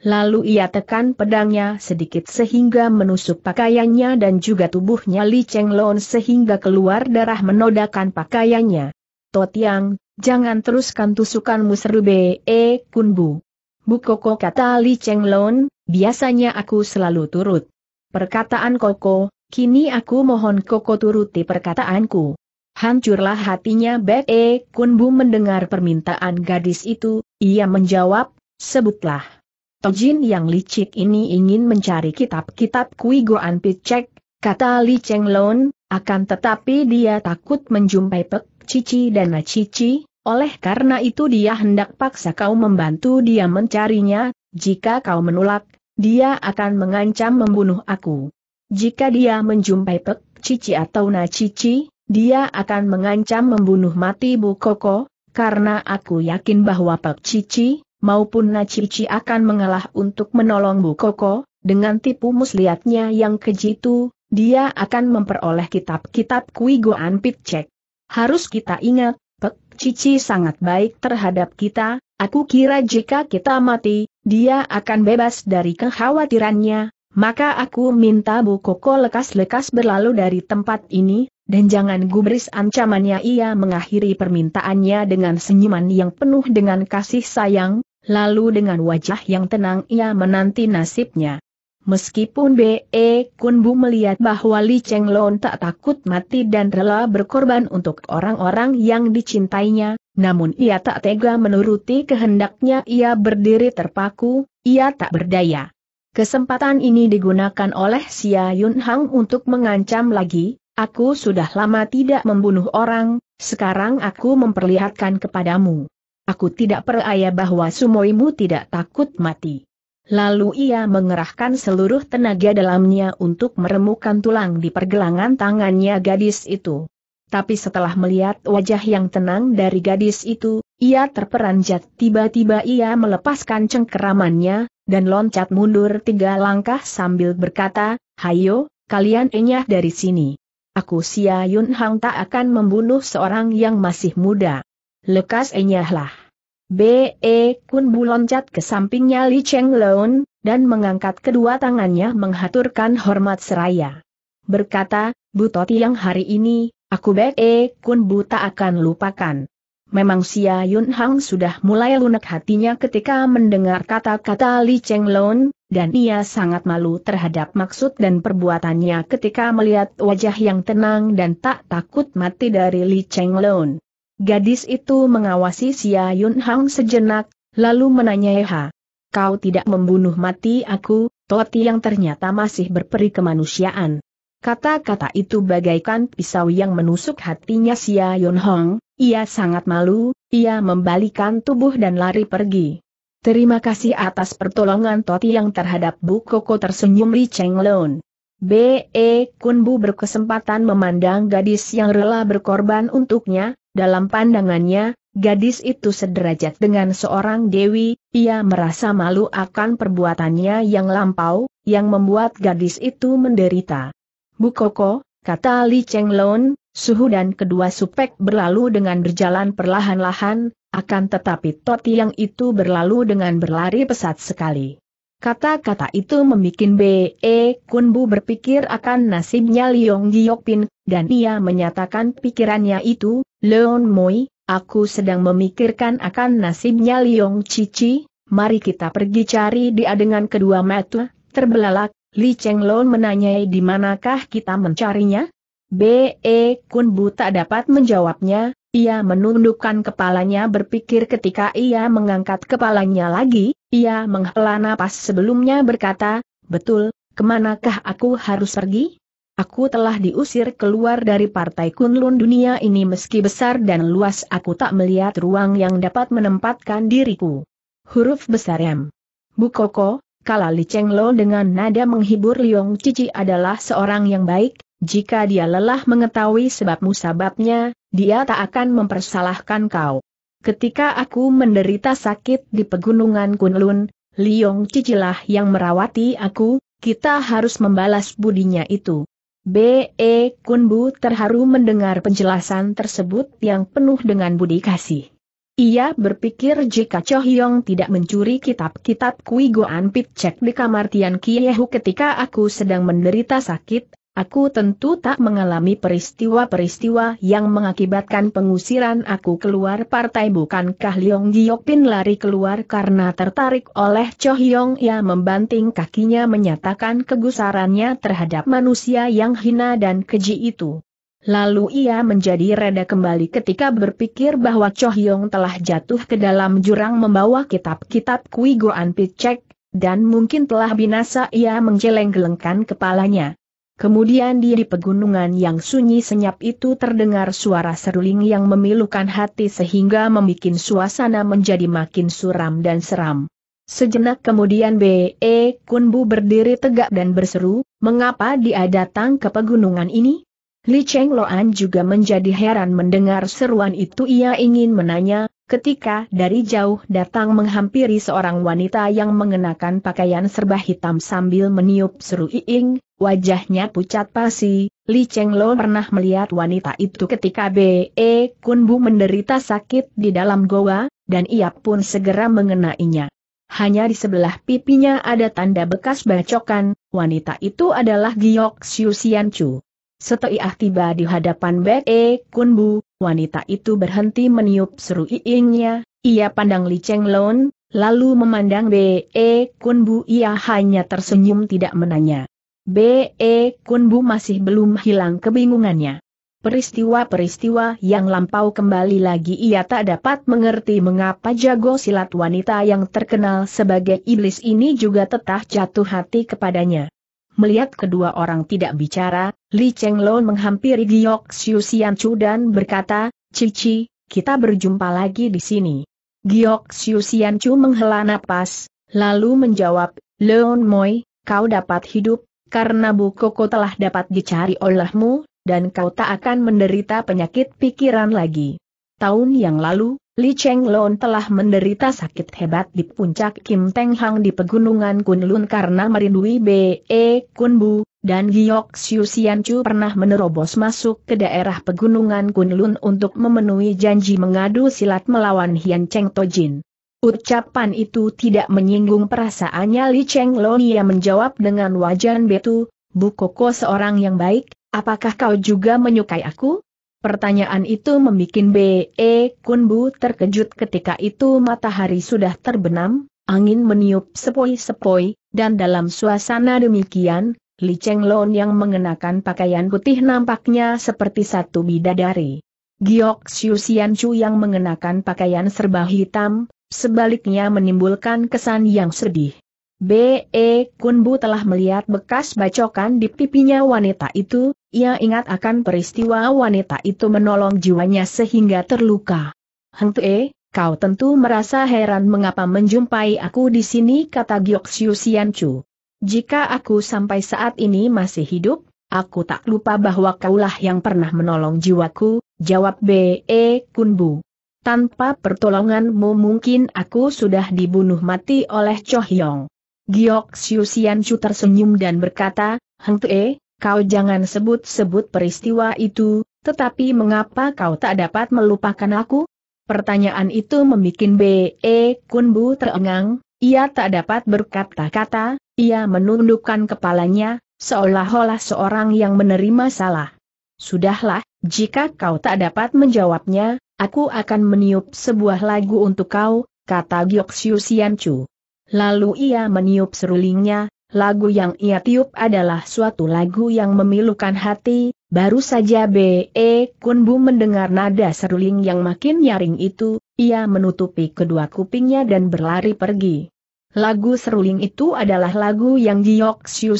Lalu ia tekan pedangnya sedikit sehingga menusuk pakaiannya dan juga tubuhnya Li Cheng Lon sehingga keluar darah menodakan pakaiannya. Totiang, jangan teruskan tusukanmu seru B.E. Kunbu. Bu Koko kata Li Cheng Lon, biasanya aku selalu turut. Perkataan Koko, kini aku mohon Koko turuti perkataanku. Hancurlah hatinya Bek E. Kunbu mendengar permintaan gadis itu, ia menjawab, sebutlah. Tojin yang licik ini ingin mencari kitab-kitab Kui Goan Picek, kata Li Cheng Lon, akan tetapi dia takut menjumpai Pek Cici dan Na Cici, oleh karena itu dia hendak paksa kau membantu dia mencarinya, jika kau menolak, dia akan mengancam membunuh aku. Jika dia menjumpai Pek Cici atau Na Cici, dia akan mengancam membunuh mati Bu Koko, karena aku yakin bahwa Pak Cici, maupun Na Cici akan mengalah untuk menolong Bu Koko, dengan tipu muslihatnya yang keji itu, dia akan memperoleh kitab-kitab Kui Goan Pit Cek. Harus kita ingat, Pek Cici sangat baik terhadap kita, aku kira jika kita mati, dia akan bebas dari kekhawatirannya, maka aku minta Bu Koko lekas-lekas berlalu dari tempat ini, dan jangan gubris ancamannya ia mengakhiri permintaannya dengan senyuman yang penuh dengan kasih sayang, lalu dengan wajah yang tenang ia menanti nasibnya. Meskipun B.E. Kunbu melihat bahwa Li Cheng Lon tak takut mati dan rela berkorban untuk orang-orang yang dicintainya, namun ia tak tega menuruti kehendaknya ia berdiri terpaku, ia tak berdaya. Kesempatan ini digunakan oleh Xia Yun Hang untuk mengancam lagi, aku sudah lama tidak membunuh orang, sekarang aku memperlihatkan kepadamu. Aku tidak percaya bahwa sumoimu tidak takut mati. Lalu ia mengerahkan seluruh tenaga dalamnya untuk meremukan tulang di pergelangan tangannya gadis itu. Tapi setelah melihat wajah yang tenang dari gadis itu, ia terperanjat tiba-tiba ia melepaskan cengkeramannya, dan loncat mundur tiga langkah sambil berkata, Hayo, kalian enyah dari sini. Aku Sia Yun Hang tak akan membunuh seorang yang masih muda. Lekas enyahlah. B.E. Kun Bu loncat ke sampingnya Li Cheng Lon, dan mengangkat kedua tangannya menghaturkan hormat seraya. Berkata, Bu Toti yang hari ini, aku B.E. Kun Bu tak akan lupakan. Memang Xia Yun Hang sudah mulai lunak hatinya ketika mendengar kata-kata Li Cheng Lon, dan ia sangat malu terhadap maksud dan perbuatannya ketika melihat wajah yang tenang dan tak takut mati dari Li Cheng Lon. Gadis itu mengawasi Xia Yun Hang sejenak, lalu menanyai Ha. Kau tidak membunuh mati aku, Toti yang ternyata masih berperi kemanusiaan. Kata-kata itu bagaikan pisau yang menusuk hatinya Xia Yun Hang, ia sangat malu, ia membalikan tubuh dan lari pergi. Terima kasih atas pertolongan Toti yang terhadap Bu Koko tersenyum Li Cheng Lon. B.E. Kunbu berkesempatan memandang gadis yang rela berkorban untuknya, dalam pandangannya, gadis itu sederajat dengan seorang dewi, ia merasa malu akan perbuatannya yang lampau, yang membuat gadis itu menderita. Bu Koko, kata Li Cheng Lon, suhu dan kedua supek berlalu dengan berjalan perlahan-lahan, akan tetapi Toti yang itu berlalu dengan berlari pesat sekali. Kata-kata itu membuat B.E. Kunbu berpikir akan nasibnya Liong Giokpin, dan ia menyatakan pikirannya itu, Leon Moi, aku sedang memikirkan akan nasibnya Liong Cici, mari kita pergi cari dia dengan kedua mata, terbelalak, Li Cheng Lon menanyai di manakah kita mencarinya? B.E. Kun Bu tak dapat menjawabnya, ia menundukkan kepalanya berpikir ketika ia mengangkat kepalanya lagi, ia menghela napas sebelumnya berkata, betul, ke manakah aku harus pergi? Aku telah diusir keluar dari partai Kunlun dunia ini meski besar dan luas aku tak melihat ruang yang dapat menempatkan diriku. Huruf besar M. Bu Koko, kala Li Cheng Lo dengan nada menghibur Liong Cici adalah seorang yang baik, jika dia lelah mengetahui sebab musababnya, dia tak akan mempersalahkan kau. Ketika aku menderita sakit di pegunungan Kunlun, Liong Cicilah yang merawati aku, kita harus membalas budinya itu. B.E. Kunbu terharu mendengar penjelasan tersebut yang penuh dengan budi kasih. Ia berpikir jika Cho Hyong tidak mencuri kitab-kitab Kui Goan Pit Cek di kamar Tian Kiehu ketika aku sedang menderita sakit, Aku tentu tak mengalami peristiwa-peristiwa yang mengakibatkan pengusiran aku keluar partai bukankah Leong Giokpin lari keluar karena tertarik oleh Cho Hyong yang membanting kakinya menyatakan kegusarannya terhadap manusia yang hina dan keji itu. Lalu ia menjadi reda kembali ketika berpikir bahwa Cho Hyong telah jatuh ke dalam jurang membawa kitab-kitab Kui Goan Picek, dan mungkin telah binasa ia menggeleng-gelengkan kepalanya. Kemudian di pegunungan yang sunyi senyap itu terdengar suara seruling yang memilukan hati sehingga membuat suasana menjadi makin suram dan seram. Sejenak kemudian B.E. Kunbu berdiri tegak dan berseru, mengapa dia datang ke pegunungan ini? Li Cheng Loan juga menjadi heran mendengar seruan itu ia ingin menanya, ketika dari jauh datang menghampiri seorang wanita yang mengenakan pakaian serba hitam sambil meniup seru iing, wajahnya pucat pasi, Li Cheng Lo pernah melihat wanita itu ketika B.E. Kunbu menderita sakit di dalam goa, dan ia pun segera mengenainya. Hanya di sebelah pipinya ada tanda bekas bacokan, wanita itu adalah Giok Sian Chu. Setelah tiba di hadapan B.E. Kunbu, wanita itu berhenti meniup seru iingnya, ia pandang Li Cheng Lon, lalu memandang B.E. Kunbu ia hanya tersenyum tidak menanya. B.E. Kunbu masih belum hilang kebingungannya. Peristiwa-peristiwa yang lampau kembali lagi ia tak dapat mengerti mengapa jago silat wanita yang terkenal sebagai iblis ini juga tetah jatuh hati kepadanya. Melihat kedua orang tidak bicara, Li Cheng Lon menghampiri Giok Sian Chu dan berkata, Cici, kita berjumpa lagi di sini. Giok Sian Chu menghela napas, lalu menjawab, Leon Moi, kau dapat hidup, karena Bu Koko telah dapat dicari olehmu, dan kau tak akan menderita penyakit pikiran lagi. Tahun yang lalu, Li Cheng Lon telah menderita sakit hebat di puncak Kim Teng Hang di pegunungan Kunlun karena merindui B.E. Kunbu, dan Giok Sian Chu pernah menerobos masuk ke daerah pegunungan Kunlun untuk memenuhi janji mengadu silat melawan Hian Cheng Tojin. Ucapan itu tidak menyinggung perasaannya Li Cheng Lo Ia menjawab dengan wajan betu, Bu Koko seorang yang baik, apakah kau juga menyukai aku? Pertanyaan itu membuat B.E. Kunbu terkejut ketika itu matahari sudah terbenam, angin meniup sepoi-sepoi, dan dalam suasana demikian, Li Cheng Lon yang mengenakan pakaian putih nampaknya seperti satu bidadari. Giok Siu Sian Chu yang mengenakan pakaian serba hitam, sebaliknya menimbulkan kesan yang sedih. B.E. Kunbu telah melihat bekas bacokan di pipinya wanita itu, ia ingat akan peristiwa wanita itu menolong jiwanya sehingga terluka. Heng Tue, kau tentu merasa heran mengapa menjumpai aku di sini kata Sian Chu. Jika aku sampai saat ini masih hidup, aku tak lupa bahwa kaulah yang pernah menolong jiwaku, jawab B.E. Kunbu. Tanpa pertolonganmu mungkin aku sudah dibunuh mati oleh Cho Hyong. Giok Siu Chu tersenyum dan berkata, Heng Tue, kau jangan sebut-sebut peristiwa itu, tetapi mengapa kau tak dapat melupakan aku? Pertanyaan itu membuat B.E. Kunbu terengang, ia tak dapat berkata-kata, ia menundukkan kepalanya, seolah-olah seorang yang menerima salah. Sudahlah, jika kau tak dapat menjawabnya, Aku akan meniup sebuah lagu untuk kau, kata Giok Siu Sian Chu. Lalu ia meniup serulingnya, lagu yang ia tiup adalah suatu lagu yang memilukan hati, baru saja B.E. Kunbu mendengar nada seruling yang makin nyaring itu, ia menutupi kedua kupingnya dan berlari pergi. Lagu seruling itu adalah lagu yang Giok Siu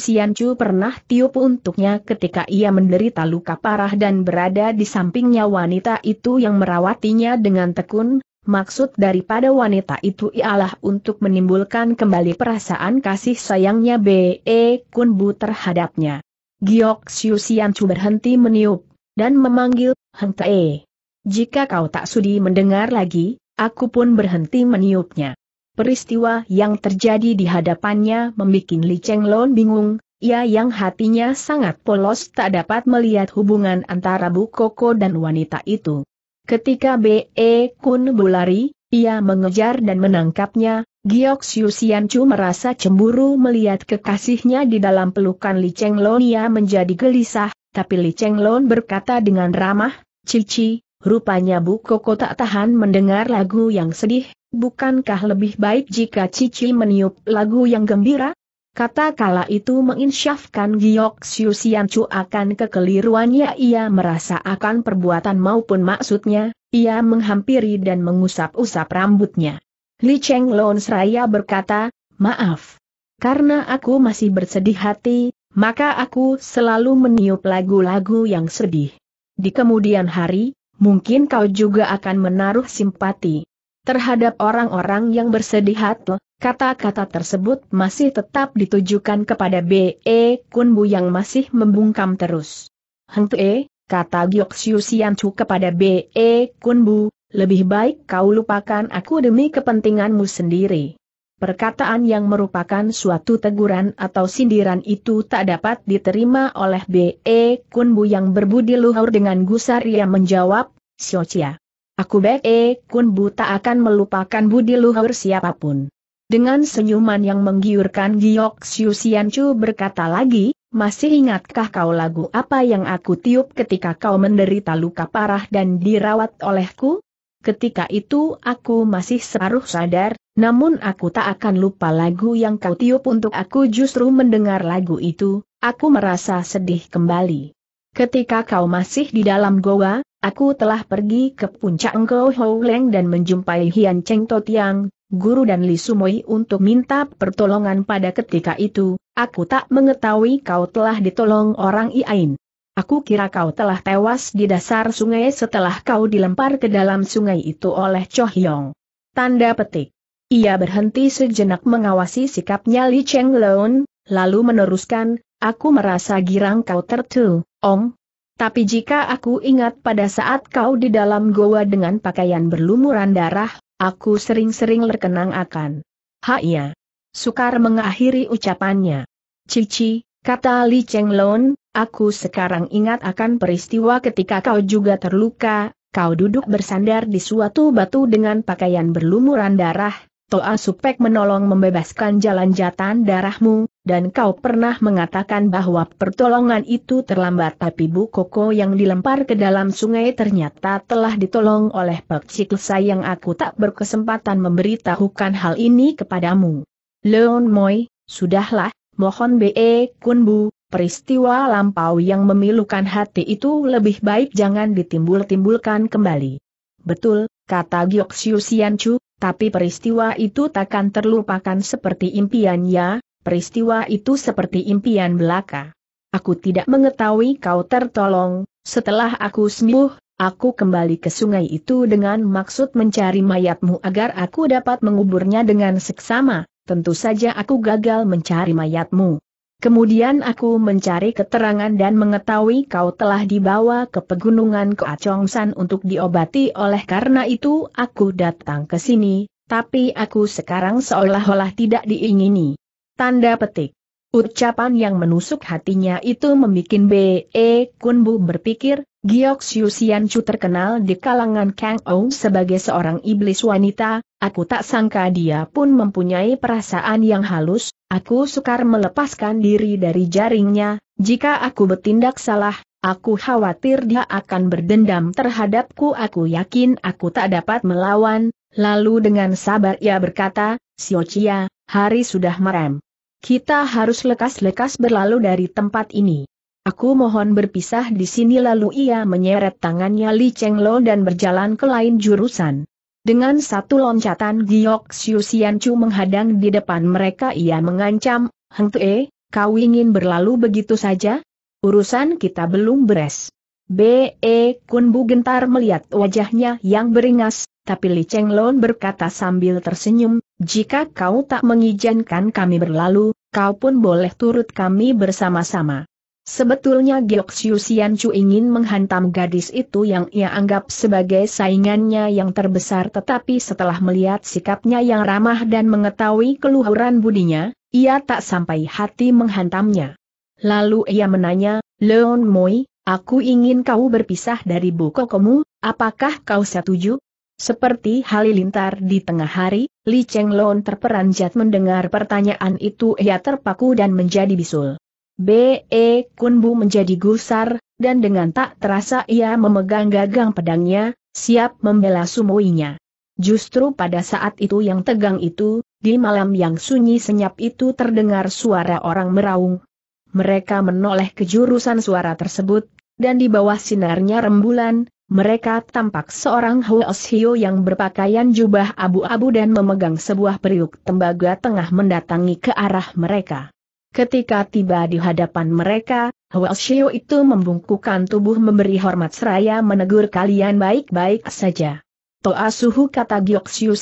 pernah tiup untuknya ketika ia menderita luka parah dan berada di sampingnya wanita itu yang merawatinya dengan tekun, maksud daripada wanita itu ialah untuk menimbulkan kembali perasaan kasih sayangnya B.E. Kun Bu terhadapnya. Giok Siu Chu berhenti meniup, dan memanggil, Heng Te. Jika kau tak sudi mendengar lagi, aku pun berhenti meniupnya. Peristiwa yang terjadi di hadapannya membuat Li Cheng Lon bingung, ia yang hatinya sangat polos tak dapat melihat hubungan antara Bu Koko dan wanita itu. Ketika B.E. Kun berlari, ia mengejar dan menangkapnya, Giok Siu Sian Chu merasa cemburu melihat kekasihnya di dalam pelukan Li Cheng Lon ia menjadi gelisah, tapi Li Cheng Lon berkata dengan ramah, Cici, rupanya Bu Koko tak tahan mendengar lagu yang sedih, Bukankah lebih baik jika Cici meniup lagu yang gembira? Kata kala itu menginsyafkan Giok Sian Chu akan kekeliruannya ia merasa akan perbuatan maupun maksudnya, ia menghampiri dan mengusap-usap rambutnya. Li Cheng Lon seraya berkata, maaf. Karena aku masih bersedih hati, maka aku selalu meniup lagu-lagu yang sedih. Di kemudian hari, mungkin kau juga akan menaruh simpati terhadap orang-orang yang bersedih hati, kata-kata tersebut masih tetap ditujukan kepada B.E. Kunbu yang masih membungkam terus. Heng Tue, kata Giok Siu Chu kepada B.E. Kunbu, lebih baik kau lupakan aku demi kepentinganmu sendiri. Perkataan yang merupakan suatu teguran atau sindiran itu tak dapat diterima oleh B.E. Kunbu yang berbudi luhur dengan gusar ia menjawab, Siocia. Aku B.E. Kunbu tak akan melupakan budi luhur siapa pun. Dengan senyuman yang menggiurkan Giok Siu Siancu berkata lagi, masih ingatkah kau lagu apa yang aku tiup ketika kau menderita luka parah dan dirawat olehku? Ketika itu aku masih separuh sadar, namun aku tak akan lupa lagu yang kau tiup untuk aku justru mendengar lagu itu, aku merasa sedih kembali. Ketika kau masih di dalam goa, aku telah pergi ke puncak Engkau Leng dan menjumpai Hian Cheng Totiang, guru dan Li Sumoi untuk minta pertolongan pada ketika itu, aku tak mengetahui kau telah ditolong orang Iain. Aku kira kau telah tewas di dasar sungai setelah kau dilempar ke dalam sungai itu oleh Cho Hyong. Tanda petik. Ia berhenti sejenak mengawasi sikapnya Li Cheng Lon, lalu meneruskan, aku merasa girang kau tertu, Om. Tapi jika aku ingat pada saat kau di dalam goa dengan pakaian berlumuran darah, aku sering-sering terkenang akan. Ha iya. Sukar mengakhiri ucapannya. Cici, kata Li Cheng Lon, Aku sekarang ingat akan peristiwa ketika kau juga terluka, kau duduk bersandar di suatu batu dengan pakaian berlumuran darah, Toa Supek menolong membebaskan jalan jatan darahmu, dan kau pernah mengatakan bahwa pertolongan itu terlambat tapi Bu Koko yang dilempar ke dalam sungai ternyata telah ditolong oleh Pak Cik yang aku tak berkesempatan memberitahukan hal ini kepadamu. Leon Moy, sudahlah, mohon B.E. Kunbu, peristiwa lampau yang memilukan hati itu lebih baik jangan ditimbul-timbulkan kembali. Betul, kata Giok Siu Sianchu, tapi peristiwa itu takkan terlupakan seperti impian ya, peristiwa itu seperti impian belaka. Aku tidak mengetahui kau tertolong, setelah aku sembuh, aku kembali ke sungai itu dengan maksud mencari mayatmu agar aku dapat menguburnya dengan seksama, tentu saja aku gagal mencari mayatmu. Kemudian aku mencari keterangan dan mengetahui kau telah dibawa ke pegunungan Keacongsan untuk diobati oleh karena itu aku datang ke sini, tapi aku sekarang seolah-olah tidak diingini. Tanda petik. Ucapan yang menusuk hatinya itu membuat B.E. Kunbu berpikir, Giok Siu Sian Chu terkenal di kalangan Kang Ou sebagai seorang iblis wanita, aku tak sangka dia pun mempunyai perasaan yang halus, aku sukar melepaskan diri dari jaringnya, jika aku bertindak salah, aku khawatir dia akan berdendam terhadapku aku yakin aku tak dapat melawan, lalu dengan sabar ia berkata, Sio Chia, hari sudah merem. Kita harus lekas-lekas berlalu dari tempat ini. Aku mohon berpisah di sini lalu ia menyeret tangannya Li Cheng Lo dan berjalan ke lain jurusan. Dengan satu loncatan Giok Siu Sian Chu menghadang di depan mereka ia mengancam, Heng Tue, kau ingin berlalu begitu saja? Urusan kita belum beres. B.E. Kun Bu gentar melihat wajahnya yang beringas, tapi Li Cheng Lon berkata sambil tersenyum, jika kau tak mengizinkan kami berlalu, kau pun boleh turut kami bersama-sama. Sebetulnya Giok Siu Sian Chu ingin menghantam gadis itu yang ia anggap sebagai saingannya yang terbesar tetapi setelah melihat sikapnya yang ramah dan mengetahui keluhuran budinya, ia tak sampai hati menghantamnya. Lalu ia menanya, Leon Moi, aku ingin kau berpisah dari buku kamu, apakah kau setuju? Seperti halilintar di tengah hari, Li Cheng Lon terperanjat mendengar pertanyaan itu ia terpaku dan menjadi bisul. B.E. Kunbu menjadi gusar, dan dengan tak terasa ia memegang gagang pedangnya, siap membela sumuinya. Justru pada saat itu yang tegang itu, di malam yang sunyi senyap itu terdengar suara orang meraung. Mereka menoleh ke jurusan suara tersebut, dan di bawah sinarnya rembulan, mereka tampak seorang Huosio yang berpakaian jubah abu-abu dan memegang sebuah periuk tembaga tengah mendatangi ke arah mereka. Ketika tiba di hadapan mereka, Hwasyo itu membungkukkan tubuh memberi hormat seraya menegur kalian baik-baik saja. Toa suhu kata Giok Siu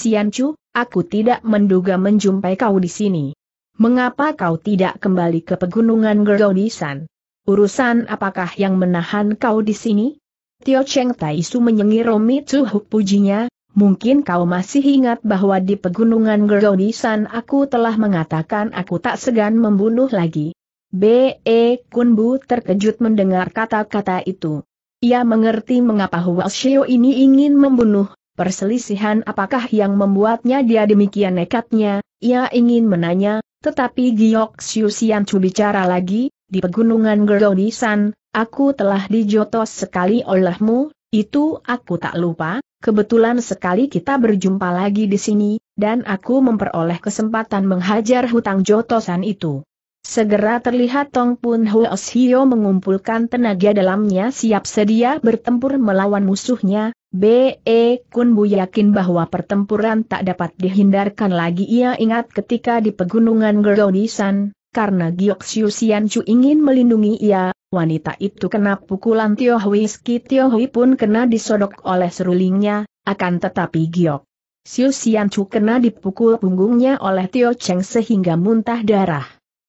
aku tidak menduga menjumpai kau di sini. Mengapa kau tidak kembali ke pegunungan Gergodisan? Urusan apakah yang menahan kau di sini? Tio Cheng Taisu menyengir Romi Tsuhu pujinya, Mungkin kau masih ingat bahwa di pegunungan Gerodisan aku telah mengatakan aku tak segan membunuh lagi. B.E. Kunbu terkejut mendengar kata-kata itu. Ia mengerti mengapa Huashio ini ingin membunuh, perselisihan apakah yang membuatnya dia demikian nekatnya, ia ingin menanya, tetapi Giok Siu Chu bicara lagi, di pegunungan Gerodisan, aku telah dijotos sekali olehmu, itu aku tak lupa, kebetulan sekali kita berjumpa lagi di sini, dan aku memperoleh kesempatan menghajar hutang jotosan itu. Segera terlihat Tong Pun Hio mengumpulkan tenaga dalamnya siap sedia bertempur melawan musuhnya, B.E. Kun Bu yakin bahwa pertempuran tak dapat dihindarkan lagi ia ingat ketika di pegunungan Gerodisan, karena Giok Siu Sian Chu ingin melindungi ia, wanita itu kena pukulan Tio Hui Ski Tio Hui pun kena disodok oleh serulingnya, akan tetapi Giok. Siu Sian Chu kena dipukul punggungnya oleh Tio Cheng sehingga muntah darah.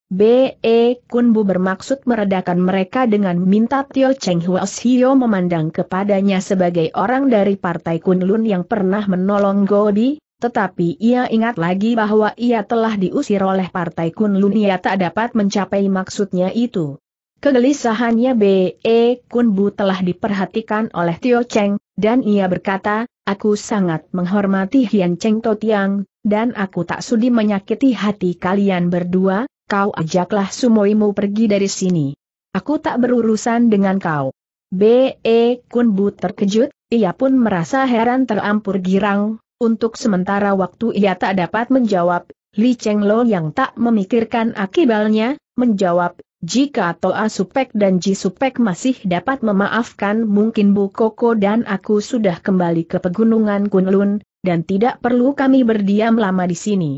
B.E. Kun Bu bermaksud meredakan mereka dengan minta Tio Cheng Huasio memandang kepadanya sebagai orang dari partai Kunlun yang pernah menolong Godi, tetapi ia ingat lagi bahwa ia telah diusir oleh partai Kunlun ia tak dapat mencapai maksudnya itu. Kegelisahannya B.E. Kun Bu telah diperhatikan oleh Tio Cheng, dan ia berkata, aku sangat menghormati Hian Cheng Totiang, dan aku tak sudi menyakiti hati kalian berdua, kau ajaklah sumoimu pergi dari sini. Aku tak berurusan dengan kau. B.E. Kun Bu terkejut, ia pun merasa heran terampur girang, untuk sementara waktu ia tak dapat menjawab, Li Cheng Lo yang tak memikirkan akibatnya, menjawab, jika Toa Supek dan Ji Supek masih dapat memaafkan mungkin Bu Koko dan aku sudah kembali ke pegunungan Kunlun, dan tidak perlu kami berdiam lama di sini.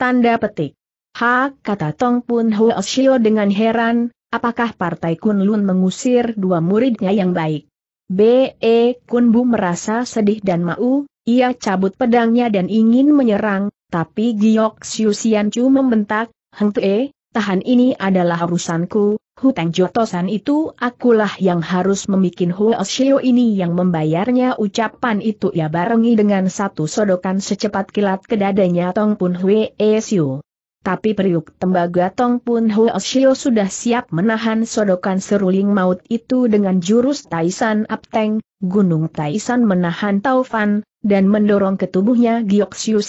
Tanda petik. Ha, kata Tong Pun Hoshio dengan heran, apakah partai Kunlun mengusir dua muridnya yang baik? B.E. Kunbu merasa sedih dan mau, ia cabut pedangnya dan ingin menyerang, tapi Giok Siu Sian Chu membentak, Heng Tue, tahan ini adalah urusanku, hutang jotosan itu akulah yang harus memikin Huoshio ini yang membayarnya ucapan itu ia barengi dengan satu sodokan secepat kilat ke dadanya Tong Pun Hue Siu. Tapi periuk tembaga Tong Pun Huoshio sudah siap menahan sodokan seruling maut itu dengan jurus Taisan Apteng, Gunung Taisan menahan Taufan, dan mendorong ke tubuhnya Giok Siu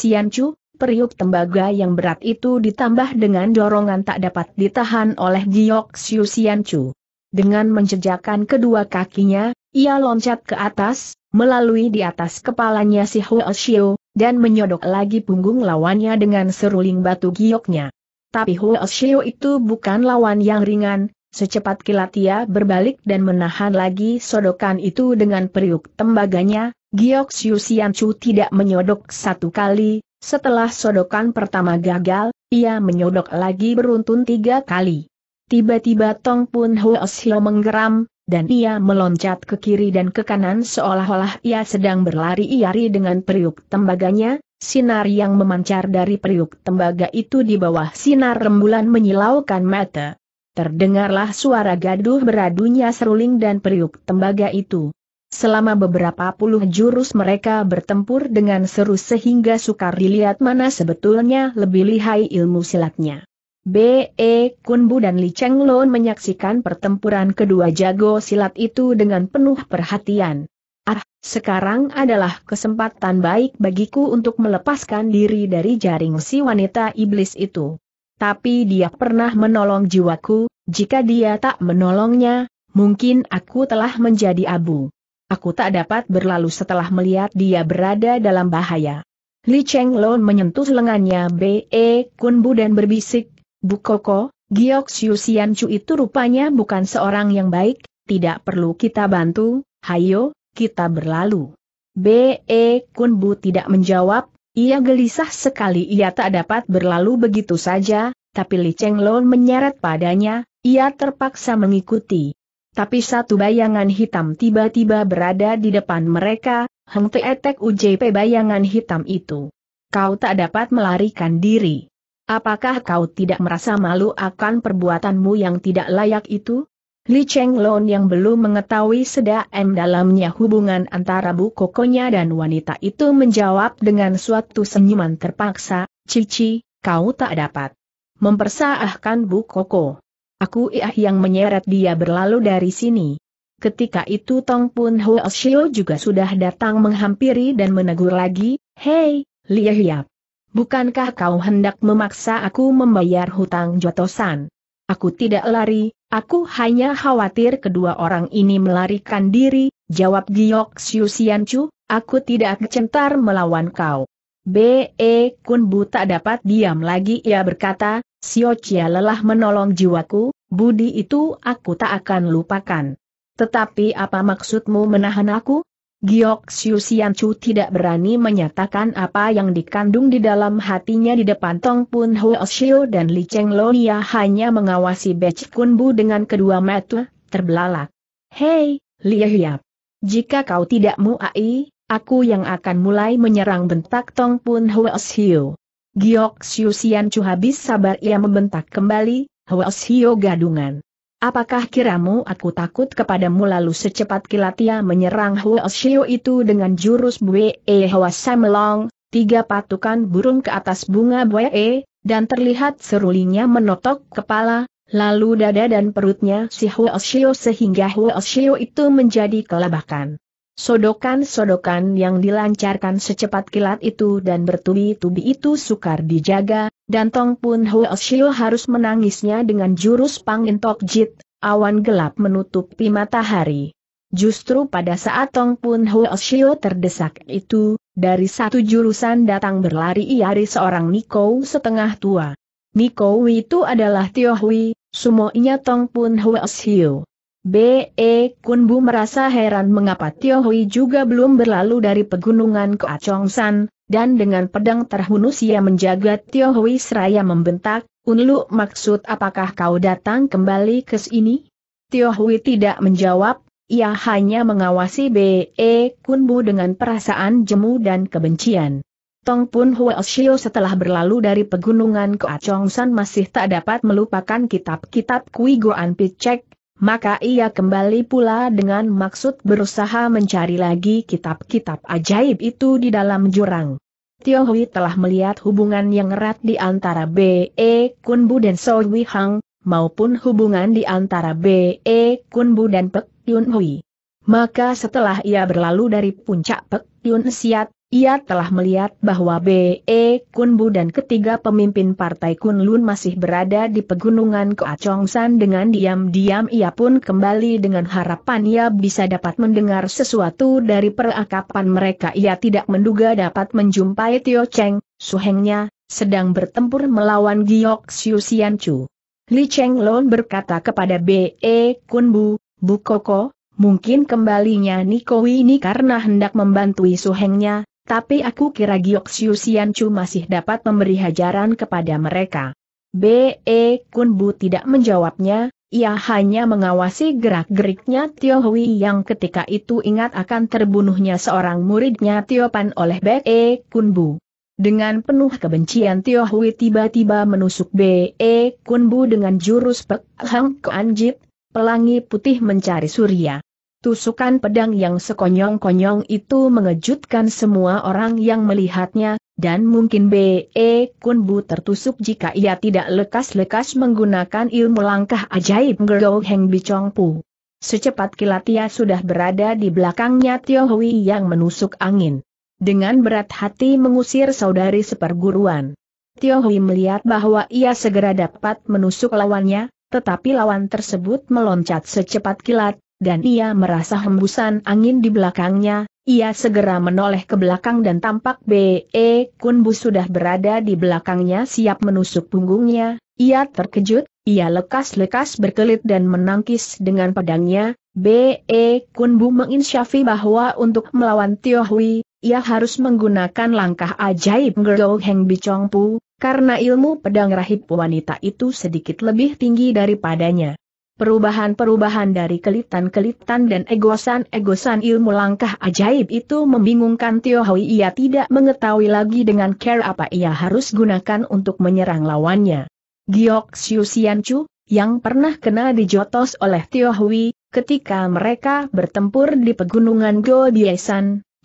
periuk tembaga yang berat itu ditambah dengan dorongan tak dapat ditahan oleh Giok Siu Chu. Dengan menjejakkan kedua kakinya, ia loncat ke atas, melalui di atas kepalanya si Huo Xiu, dan menyodok lagi punggung lawannya dengan seruling batu gioknya. Tapi Huo Xiu itu bukan lawan yang ringan, secepat kilat ia berbalik dan menahan lagi sodokan itu dengan periuk tembaganya, Giok Siu Chu tidak menyodok satu kali, setelah sodokan pertama gagal, ia menyodok lagi beruntun tiga kali. Tiba-tiba Tong Pun Hwasyo menggeram, dan ia meloncat ke kiri dan ke kanan seolah-olah ia sedang berlari-lari dengan periuk tembaganya, sinar yang memancar dari periuk tembaga itu di bawah sinar rembulan menyilaukan mata. Terdengarlah suara gaduh beradunya seruling dan periuk tembaga itu. Selama beberapa puluh jurus mereka bertempur dengan seru sehingga sukar dilihat mana sebetulnya lebih lihai ilmu silatnya. B.E. Kunbu dan Li Cheng Lon menyaksikan pertempuran kedua jago silat itu dengan penuh perhatian. Ah, sekarang adalah kesempatan baik bagiku untuk melepaskan diri dari jaring si wanita iblis itu. Tapi dia pernah menolong jiwaku, jika dia tak menolongnya, mungkin aku telah menjadi abu. Aku tak dapat berlalu setelah melihat dia berada dalam bahaya. Li Cheng Lon menyentuh lengannya B.E. Kunbu dan berbisik, Bu Koko, Giok Siu Sian Chu itu rupanya bukan seorang yang baik, tidak perlu kita bantu, hayo, kita berlalu. B.E. Kunbu tidak menjawab, ia gelisah sekali ia tak dapat berlalu begitu saja, tapi Li Cheng Lon menyeret padanya, ia terpaksa mengikuti tapi satu bayangan hitam tiba-tiba berada di depan mereka, Heng Teetek UJP bayangan hitam itu. Kau tak dapat melarikan diri. Apakah kau tidak merasa malu akan perbuatanmu yang tidak layak itu? Li Cheng Lon yang belum mengetahui sedang dalamnya hubungan antara Bu Kokonya dan wanita itu menjawab dengan suatu senyuman terpaksa, Cici, kau tak dapat mempersahkan Bu Koko. Aku iah yang menyeret dia berlalu dari sini. Ketika itu Tong Pun Shio juga sudah datang menghampiri dan menegur lagi, Hei, Lia Hiap. Bukankah kau hendak memaksa aku membayar hutang jotosan? Aku tidak lari, aku hanya khawatir kedua orang ini melarikan diri, jawab Giok Siu Siancu, aku tidak kecentar melawan kau. B.E. Kun Bu tak dapat diam lagi ia berkata, Sio Chia lelah menolong jiwaku, budi itu aku tak akan lupakan. Tetapi apa maksudmu menahan aku? Giok Siu Siancu tidak berani menyatakan apa yang dikandung di dalam hatinya di depan Tong Pun Ho Shio dan Li Cheng Lo ia hanya mengawasi Bech Kun Bu dengan kedua mata, terbelalak. Hei, Li Hiap. Jika kau tidak muai, aku yang akan mulai menyerang bentak Tong Pun Ho Shio. Giok Siu Siancu habis sabar ia membentak kembali, Ho Shio gadungan. Apakah kiramu aku takut kepadamu lalu secepat kilat ia menyerang Shio itu dengan jurus Bue E Hwa Samelong, tiga patukan burung ke atas bunga Bue E, dan terlihat serulinya menotok kepala, lalu dada dan perutnya si Shio sehingga Shio itu menjadi kelabakan. Sodokan-sodokan yang dilancarkan secepat kilat itu dan bertubi-tubi itu sukar dijaga, dan Tong Pun Shio harus menangisnya dengan jurus Pangintok Jit, awan gelap menutupi matahari. Justru pada saat Tong Pun Shio terdesak itu, dari satu jurusan datang berlari iari seorang Niko setengah tua. Niko itu adalah Tio Hui, sumoinya Tong Pun Shio. B.E. Kunbu merasa heran mengapa Tio Hui juga belum berlalu dari pegunungan ke San, dan dengan pedang terhunus ia menjaga Tio Hui seraya membentak, Unlu maksud apakah kau datang kembali ke sini? Tio Hui tidak menjawab, ia hanya mengawasi B.E. Kunbu dengan perasaan jemu dan kebencian. Tong Pun Shio setelah berlalu dari pegunungan ke San masih tak dapat melupakan kitab-kitab Kui Goan Picek, maka ia kembali pula dengan maksud berusaha mencari lagi kitab-kitab ajaib itu di dalam jurang. Tio Hui telah melihat hubungan yang erat di antara B.E. Kunbu dan So Hang, maupun hubungan di antara B.E. Kunbu dan Pek Yun Hui. Maka setelah ia berlalu dari puncak Pek Yun Siat, ia telah melihat bahwa B.E. Kunbu dan ketiga pemimpin partai Kunlun masih berada di pegunungan San dengan diam-diam ia pun kembali dengan harapan ia bisa dapat mendengar sesuatu dari perakapan mereka ia tidak menduga dapat menjumpai Tio Cheng, suhengnya, sedang bertempur melawan Giok Siu Sianchu. Li Cheng Lon berkata kepada B.E. Kunbu, Bu Koko, mungkin kembalinya Niko ini karena hendak membantui suhengnya, tapi aku kira Giok Siu Chu masih dapat memberi hajaran kepada mereka. B.E. Kunbu tidak menjawabnya, ia hanya mengawasi gerak-geriknya Tio Hui yang ketika itu ingat akan terbunuhnya seorang muridnya Tio Pan oleh B.E. Kunbu. Dengan penuh kebencian Tio Hui tiba-tiba menusuk B.E. Kunbu dengan jurus Pek Hang Anjit, pelangi putih mencari surya. Tusukan pedang yang sekonyong-konyong itu mengejutkan semua orang yang melihatnya, dan mungkin B.E. Kunbu tertusuk jika ia tidak lekas-lekas menggunakan ilmu langkah ajaib Gergo Heng Bicong Pu. Secepat kilat ia sudah berada di belakangnya Tio Hui yang menusuk angin. Dengan berat hati mengusir saudari seperguruan. Tio Hui melihat bahwa ia segera dapat menusuk lawannya, tetapi lawan tersebut meloncat secepat kilat, dan ia merasa hembusan angin di belakangnya, ia segera menoleh ke belakang dan tampak B.E. Kunbu sudah berada di belakangnya siap menusuk punggungnya, ia terkejut, ia lekas-lekas berkelit dan menangkis dengan pedangnya, B.E. Kunbu menginsyafi bahwa untuk melawan Tio Hui, ia harus menggunakan langkah ajaib Gerdo Heng Bicongpu, karena ilmu pedang rahib wanita itu sedikit lebih tinggi daripadanya. Perubahan-perubahan dari kelitan-kelitan dan egosan-egosan ilmu langkah ajaib itu membingungkan Tio Hui ia tidak mengetahui lagi dengan care apa ia harus gunakan untuk menyerang lawannya. Giok Siu Chu, yang pernah kena dijotos oleh Tio Hui, ketika mereka bertempur di pegunungan Go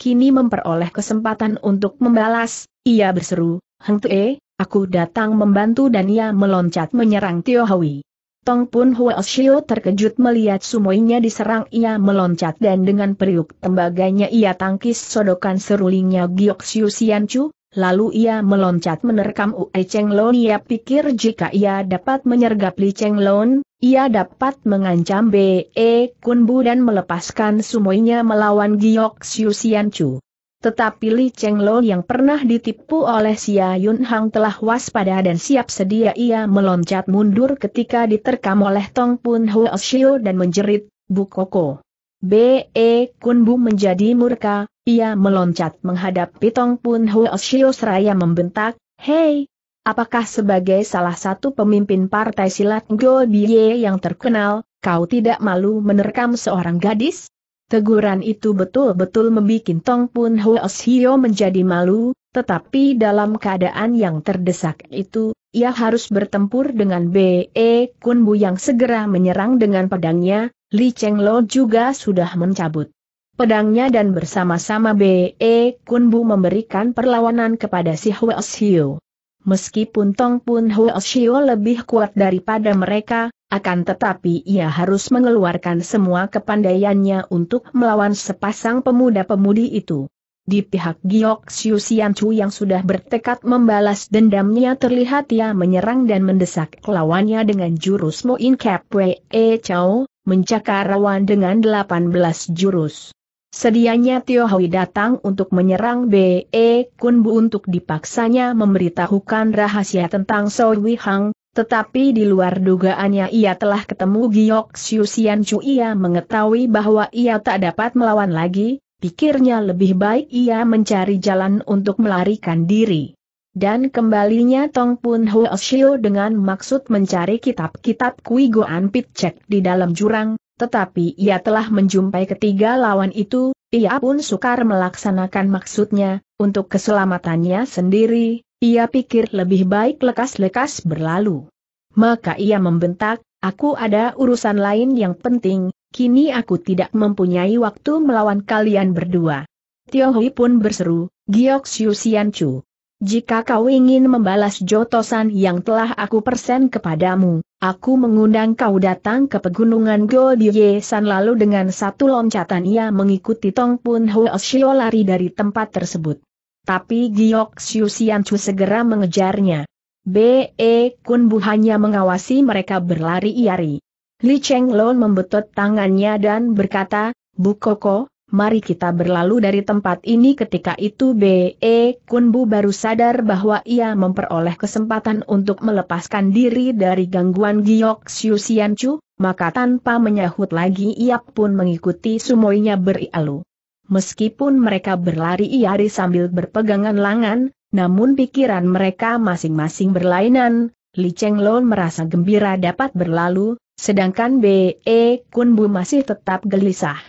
kini memperoleh kesempatan untuk membalas, ia berseru, Heng Tue, aku datang membantu dan ia meloncat menyerang Tio Hui. Tong Pun Shio terkejut melihat sumoinya diserang ia meloncat dan dengan periuk tembaganya ia tangkis sodokan serulingnya Giok Siu Sian Chu, lalu ia meloncat menerkam Ue Cheng Lon ia pikir jika ia dapat menyergap Li Cheng Lon, ia dapat mengancam B.E. Kun Bu dan melepaskan sumoinya melawan Giok Siu Sian Chu. Tetapi Li Cheng Lo yang pernah ditipu oleh Xia Yun Hang telah waspada dan siap sedia ia meloncat mundur ketika diterkam oleh Tong Pun Huo Xiu dan menjerit, Bu Koko. B.E. Kun Bu menjadi murka, ia meloncat menghadapi Tong Pun Huo Xiu seraya membentak, Hei! Apakah sebagai salah satu pemimpin partai silat Go Bie yang terkenal, kau tidak malu menerkam seorang gadis? Teguran itu betul-betul membuat Tong Pun Hio menjadi malu, tetapi dalam keadaan yang terdesak itu, ia harus bertempur dengan B.E. Kun Bu yang segera menyerang dengan pedangnya, Li Cheng Lo juga sudah mencabut pedangnya dan bersama-sama B.E. Kun Bu memberikan perlawanan kepada si Hio. Meskipun Tong Pun Hio lebih kuat daripada mereka, akan tetapi ia harus mengeluarkan semua kepandaiannya untuk melawan sepasang pemuda-pemudi itu. Di pihak Giok Siu Sian Chu yang sudah bertekad membalas dendamnya terlihat ia menyerang dan mendesak lawannya dengan jurus Mo In Kap Wei E Chao, mencakarawan dengan 18 jurus. Sedianya Tio Hui datang untuk menyerang B.E. Kun Bu untuk dipaksanya memberitahukan rahasia tentang So Wei Hang, tetapi di luar dugaannya ia telah ketemu Giok Siu Sian Chu. Ia mengetahui bahwa ia tak dapat melawan lagi, pikirnya lebih baik ia mencari jalan untuk melarikan diri. Dan kembalinya Tong Pun Ho Xiu dengan maksud mencari kitab-kitab Kui Goan di dalam jurang, tetapi ia telah menjumpai ketiga lawan itu, ia pun sukar melaksanakan maksudnya, untuk keselamatannya sendiri, ia pikir lebih baik lekas-lekas berlalu. Maka ia membentak, aku ada urusan lain yang penting, kini aku tidak mempunyai waktu melawan kalian berdua. Tio Hui pun berseru, Giok Siu Sian Chu. Jika kau ingin membalas jotosan yang telah aku persen kepadamu, aku mengundang kau datang ke pegunungan Go San lalu dengan satu loncatan ia mengikuti Tong Pun Ho Shio lari dari tempat tersebut. Tapi Giok Chu segera mengejarnya. B.E. Kun Bu hanya mengawasi mereka berlari-lari. Li Cheng Lon membetot tangannya dan berkata, Bu Koko, mari kita berlalu dari tempat ini ketika itu B.E. Kun Bu baru sadar bahwa ia memperoleh kesempatan untuk melepaskan diri dari gangguan Giok Sian Chu, maka tanpa menyahut lagi ia pun mengikuti sumoinya berialu. Meskipun mereka berlari-lari sambil berpegangan langan, namun pikiran mereka masing-masing berlainan, Li Cheng merasa gembira dapat berlalu, sedangkan B.E. Kun Bu masih tetap gelisah.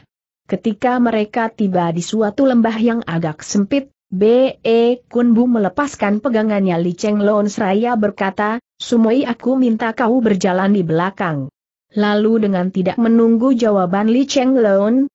Ketika mereka tiba di suatu lembah yang agak sempit, B.E. Kun Bu melepaskan pegangannya Li Cheng seraya berkata, Sumoi aku minta kau berjalan di belakang. Lalu dengan tidak menunggu jawaban Li Cheng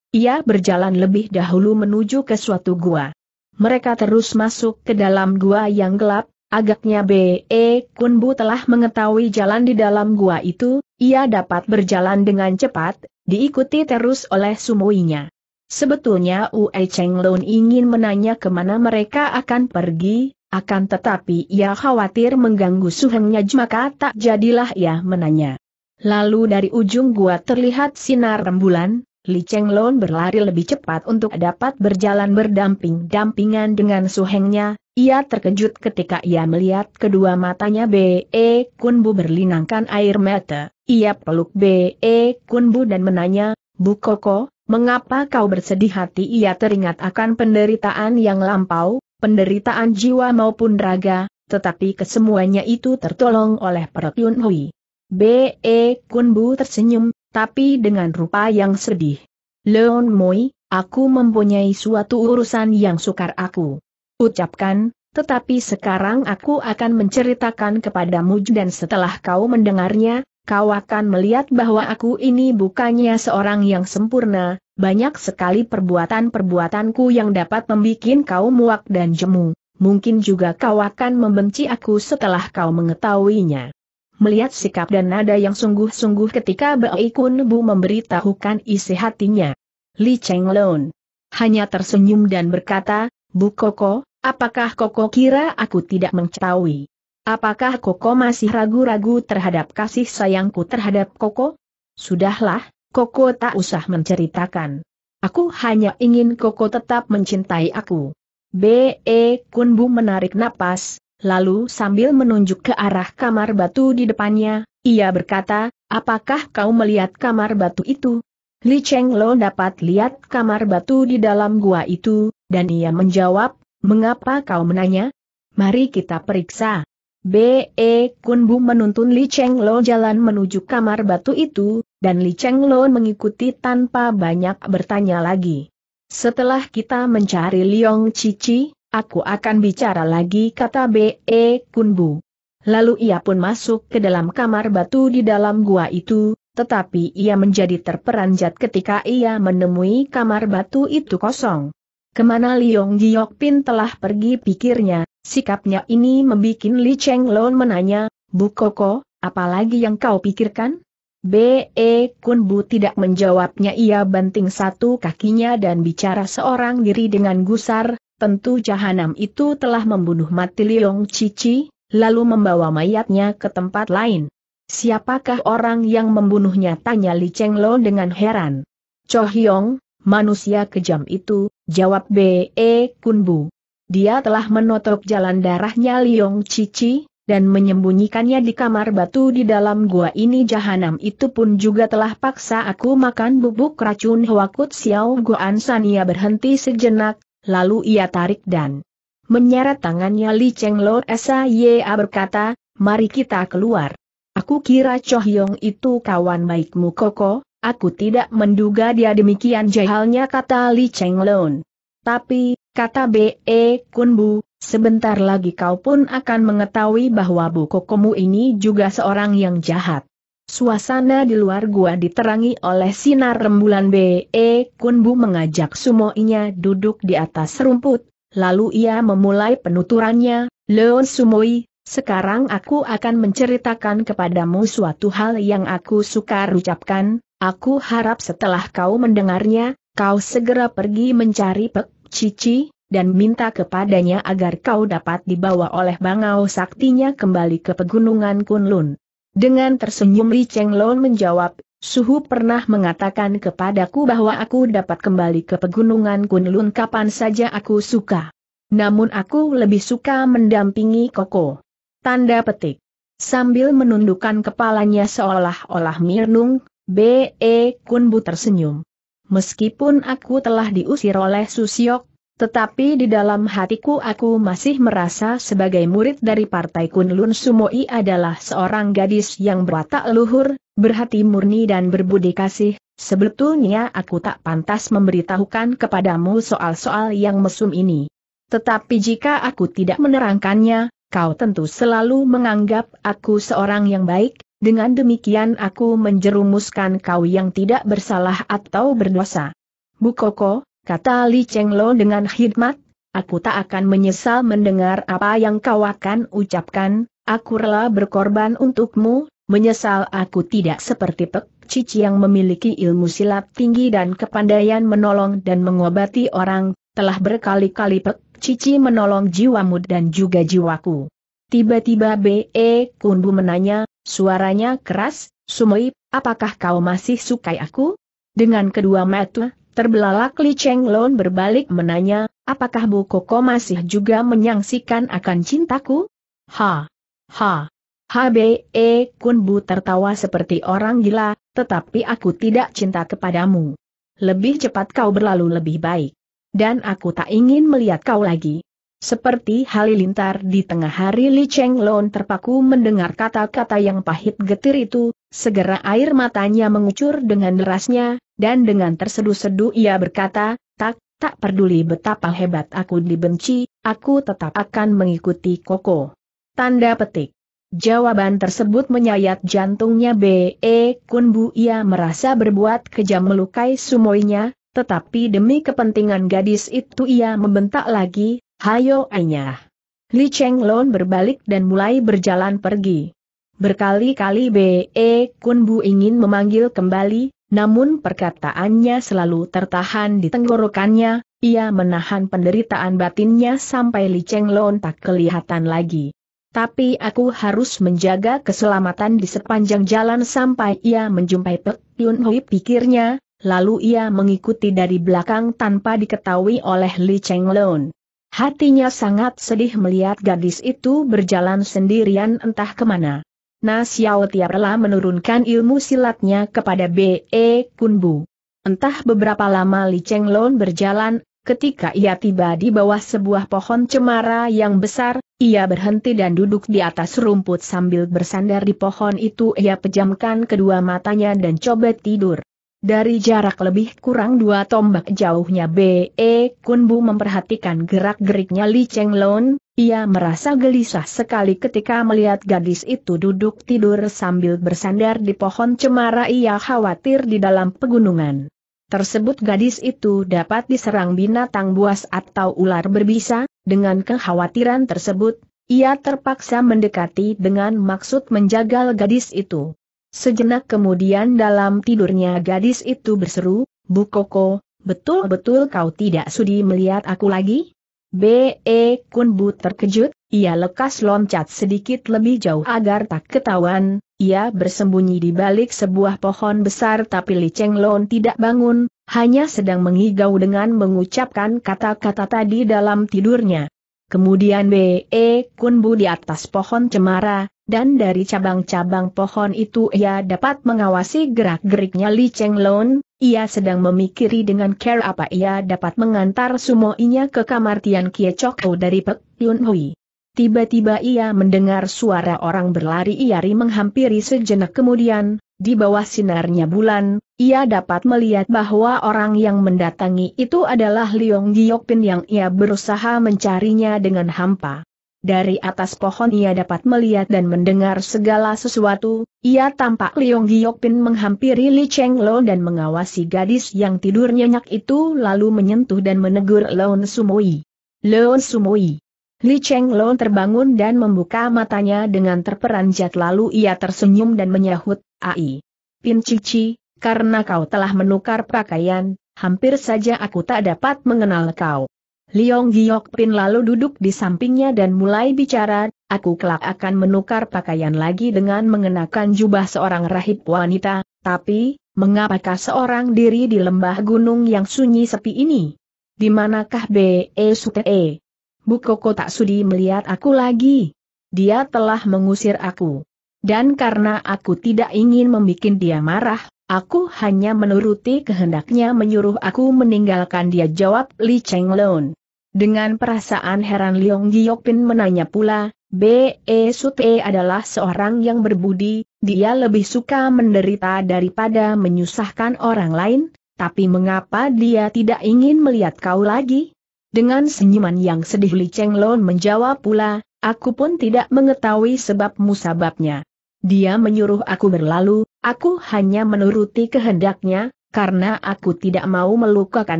ia berjalan lebih dahulu menuju ke suatu gua. Mereka terus masuk ke dalam gua yang gelap, agaknya B.E. Kunbu telah mengetahui jalan di dalam gua itu, ia dapat berjalan dengan cepat, diikuti terus oleh sumuinya. Sebetulnya Ue Cheng Lun ingin menanya ke mana mereka akan pergi, akan tetapi ia khawatir mengganggu suhengnya maka tak jadilah ia menanya. Lalu dari ujung gua terlihat sinar rembulan, Li Cheng Lon berlari lebih cepat untuk dapat berjalan berdamping-dampingan dengan suhengnya, ia terkejut ketika ia melihat kedua matanya B.E. Kunbu berlinangkan air mata, ia peluk B.E. Kunbu dan menanya, Bu Koko, mengapa kau bersedih hati ia teringat akan penderitaan yang lampau, penderitaan jiwa maupun raga, tetapi kesemuanya itu tertolong oleh Perut Yun Hui. B.E. Kunbu tersenyum, tapi dengan rupa yang sedih. Leon Moi, aku mempunyai suatu urusan yang sukar aku ucapkan, tetapi sekarang aku akan menceritakan kepadamu dan setelah kau mendengarnya, kau akan melihat bahwa aku ini bukannya seorang yang sempurna, banyak sekali perbuatan-perbuatanku yang dapat membuat kau muak dan jemu. Mungkin juga kau akan membenci aku setelah kau mengetahuinya. Melihat sikap dan nada yang sungguh-sungguh ketika Baik Kun Bu memberitahukan isi hatinya. Li Cheng Lon hanya tersenyum dan berkata, Bu Koko, apakah Koko kira aku tidak mengetahui? Apakah Koko masih ragu-ragu terhadap kasih sayangku terhadap Koko? Sudahlah, Koko tak usah menceritakan. Aku hanya ingin Koko tetap mencintai aku. B.E. Kunbu menarik napas, lalu sambil menunjuk ke arah kamar batu di depannya, ia berkata, apakah kau melihat kamar batu itu? Li Cheng Lo dapat lihat kamar batu di dalam gua itu, dan ia menjawab, mengapa kau menanya? Mari kita periksa. B.E. Kunbu menuntun Li Cheng Lo jalan menuju kamar batu itu, dan Li Cheng Lo mengikuti tanpa banyak bertanya lagi. Setelah kita mencari Liong Cici, aku akan bicara lagi kata B.E. Kunbu. Lalu ia pun masuk ke dalam kamar batu di dalam gua itu, tetapi ia menjadi terperanjat ketika ia menemui kamar batu itu kosong. Ke mana Liong Giok Pin telah pergi pikirnya, Sikapnya ini membuat Li Cheng Lon menanya, Bu Koko, apalagi yang kau pikirkan? B.E. Kun Bu tidak menjawabnya ia banting satu kakinya dan bicara seorang diri dengan gusar, tentu jahanam itu telah membunuh mati Liong Cici, lalu membawa mayatnya ke tempat lain. Siapakah orang yang membunuhnya? Tanya Li Cheng Lon dengan heran. Cho Hyong, manusia kejam itu, jawab B.E. Kun Bu dia telah menotok jalan darahnya Liong Cici, dan menyembunyikannya di kamar batu di dalam gua ini jahanam itu pun juga telah paksa aku makan bubuk racun Hwakut Xiao Guan San ia berhenti sejenak, lalu ia tarik dan menyeret tangannya Li Cheng Lo S.A.Y.A berkata, mari kita keluar. Aku kira Choh Yong itu kawan baikmu Koko, aku tidak menduga dia demikian jahalnya kata Li Cheng Lon. Tapi, kata B.E. Kunbu, sebentar lagi kau pun akan mengetahui bahwa Bu Kokomu ini juga seorang yang jahat. Suasana di luar gua diterangi oleh sinar rembulan B.E. Kunbu mengajak sumoinya duduk di atas rumput, lalu ia memulai penuturannya, Leon Sumoi, sekarang aku akan menceritakan kepadamu suatu hal yang aku suka ucapkan, aku harap setelah kau mendengarnya, kau segera pergi mencari Pek Cici, dan minta kepadanya agar kau dapat dibawa oleh bangau saktinya kembali ke pegunungan Kunlun. Dengan tersenyum Li Cheng Lon menjawab, Suhu pernah mengatakan kepadaku bahwa aku dapat kembali ke pegunungan Kunlun kapan saja aku suka. Namun aku lebih suka mendampingi Koko. Tanda petik. Sambil menundukkan kepalanya seolah-olah mirnung, B.E. Kunbu tersenyum. Meskipun aku telah diusir oleh Susyok, tetapi di dalam hatiku aku masih merasa sebagai murid dari Partai Kunlun Sumoi adalah seorang gadis yang berwatak luhur, berhati murni dan berbudi kasih, sebetulnya aku tak pantas memberitahukan kepadamu soal-soal yang mesum ini. Tetapi jika aku tidak menerangkannya, kau tentu selalu menganggap aku seorang yang baik, dengan demikian aku menjerumuskan kau yang tidak bersalah atau berdosa. Bu Koko, kata Li Cheng Lo dengan hikmat, aku tak akan menyesal mendengar apa yang kau akan ucapkan, aku rela berkorban untukmu, menyesal aku tidak seperti Pek Cici yang memiliki ilmu silat tinggi dan kepandaian menolong dan mengobati orang, telah berkali-kali Pek Cici menolong jiwamu dan juga jiwaku. Tiba-tiba B.E. Kunbu menanya, suaranya keras, Sumoi, apakah kau masih sukai aku? Dengan kedua mata, terbelalak Li Cheng Lon berbalik menanya, apakah Bu Koko masih juga menyangsikan akan cintaku? Ha! Ha! HBE Kunbu tertawa seperti orang gila, tetapi aku tidak cinta kepadamu. Lebih cepat kau berlalu lebih baik. Dan aku tak ingin melihat kau lagi. Seperti halilintar di tengah hari Li Cheng Lon terpaku mendengar kata-kata yang pahit getir itu, segera air matanya mengucur dengan derasnya, dan dengan terseduh-seduh ia berkata, tak, tak peduli betapa hebat aku dibenci, aku tetap akan mengikuti Koko. Tanda petik. Jawaban tersebut menyayat jantungnya B.E. Kun Bu ia merasa berbuat kejam melukai sumoinya, tetapi demi kepentingan gadis itu ia membentak lagi, hayo Anya. Li Cheng Lon berbalik dan mulai berjalan pergi. Berkali-kali B.E. Kun Bu ingin memanggil kembali, namun perkataannya selalu tertahan di tenggorokannya, ia menahan penderitaan batinnya sampai Li Cheng Lon tak kelihatan lagi. Tapi aku harus menjaga keselamatan di sepanjang jalan sampai ia menjumpai Pek Yun Hui pikirnya, lalu ia mengikuti dari belakang tanpa diketahui oleh Li Cheng Lon. Hatinya sangat sedih melihat gadis itu berjalan sendirian entah ke mana. Na Xiao rela menurunkan ilmu silatnya kepada B.E. Kunbu. Entah beberapa lama Li Cheng Lon berjalan, Ketika ia tiba di bawah sebuah pohon cemara yang besar, ia berhenti dan duduk di atas rumput sambil bersandar di pohon itu ia pejamkan kedua matanya dan coba tidur. Dari jarak lebih kurang dua tombak jauhnya B.E. Kunbu memperhatikan gerak-geriknya Li Cheng Lon, ia merasa gelisah sekali ketika melihat gadis itu duduk tidur sambil bersandar di pohon cemara ia khawatir di dalam pegunungan tersebut gadis itu dapat diserang binatang buas atau ular berbisa, dengan kekhawatiran tersebut, ia terpaksa mendekati dengan maksud menjagal gadis itu. Sejenak kemudian dalam tidurnya gadis itu berseru, Bu Koko, betul-betul kau tidak sudi melihat aku lagi? B.E. Kunbu terkejut, ia lekas loncat sedikit lebih jauh agar tak ketahuan, ia bersembunyi di balik sebuah pohon besar tapi Li Cheng Lon tidak bangun, hanya sedang mengigau dengan mengucapkan kata-kata tadi dalam tidurnya. Kemudian B.E. Kunbu di atas pohon cemara, dan dari cabang-cabang pohon itu ia dapat mengawasi gerak-geriknya Li Cheng Lon, ia sedang memikiri dengan care apa ia dapat mengantar sumoinya ke kamar Tian Kie Chok dari Pek Yun Hui. Tiba-tiba ia mendengar suara orang berlari iari menghampiri sejenak kemudian, di bawah sinarnya bulan, ia dapat melihat bahwa orang yang mendatangi itu adalah Liong Giokpin yang ia berusaha mencarinya dengan hampa. Dari atas pohon ia dapat melihat dan mendengar segala sesuatu, ia tampak Liong Giokpin menghampiri Li Cheng Lo dan mengawasi gadis yang tidur nyenyak itu lalu menyentuh dan menegur Lon Sumoi. Lon Sumoi. Li Cheng Lo terbangun dan membuka matanya dengan terperanjat lalu ia tersenyum dan menyahut, Ai. Pin Cici, karena kau telah menukar pakaian, hampir saja aku tak dapat mengenal kau. Liong Giok Pin lalu duduk di sampingnya dan mulai bicara, aku kelak akan menukar pakaian lagi dengan mengenakan jubah seorang rahib wanita, tapi, mengapakah seorang diri di lembah gunung yang sunyi sepi ini? Di manakah B.E. Sute? Bu Koko tak sudi melihat aku lagi. Dia telah mengusir aku. Dan karena aku tidak ingin membuat dia marah, aku hanya menuruti kehendaknya menyuruh aku meninggalkan dia jawab Li Cheng Lon. Dengan perasaan heran Leong Giokpin menanya pula, B.E. Sute adalah seorang yang berbudi, dia lebih suka menderita daripada menyusahkan orang lain, tapi mengapa dia tidak ingin melihat kau lagi? Dengan senyuman yang sedih Li Cheng Lon menjawab pula, aku pun tidak mengetahui sebab musababnya. Dia menyuruh aku berlalu, aku hanya menuruti kehendaknya, karena aku tidak mau melukakan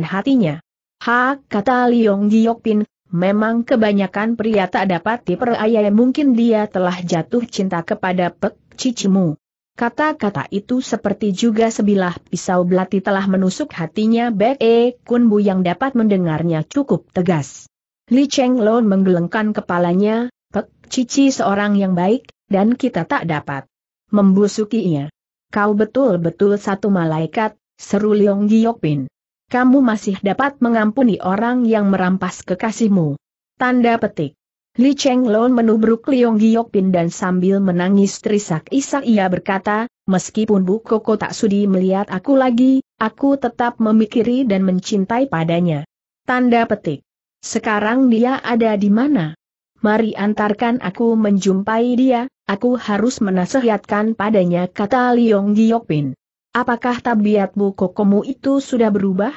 hatinya. Ha, kata Liong Giokpin, memang kebanyakan pria tak dapat dipercaya mungkin dia telah jatuh cinta kepada Pek Cicimu. Kata-kata itu seperti juga sebilah pisau belati telah menusuk hatinya Bek E Kun Bu yang dapat mendengarnya cukup tegas. Li Cheng Lon menggelengkan kepalanya, Pek Cici seorang yang baik, dan kita tak dapat membusukinya. Kau betul-betul satu malaikat, seru Liong Giokpin kamu masih dapat mengampuni orang yang merampas kekasihmu. Tanda petik. Li Cheng Lon menubruk Liong Giokpin dan sambil menangis terisak-isak ia berkata, meskipun Bu Koko tak sudi melihat aku lagi, aku tetap memikiri dan mencintai padanya. Tanda petik. Sekarang dia ada di mana? Mari antarkan aku menjumpai dia, aku harus menasihatkan padanya kata Liong Giokpin. Apakah tabiat Bu Kokomu itu sudah berubah?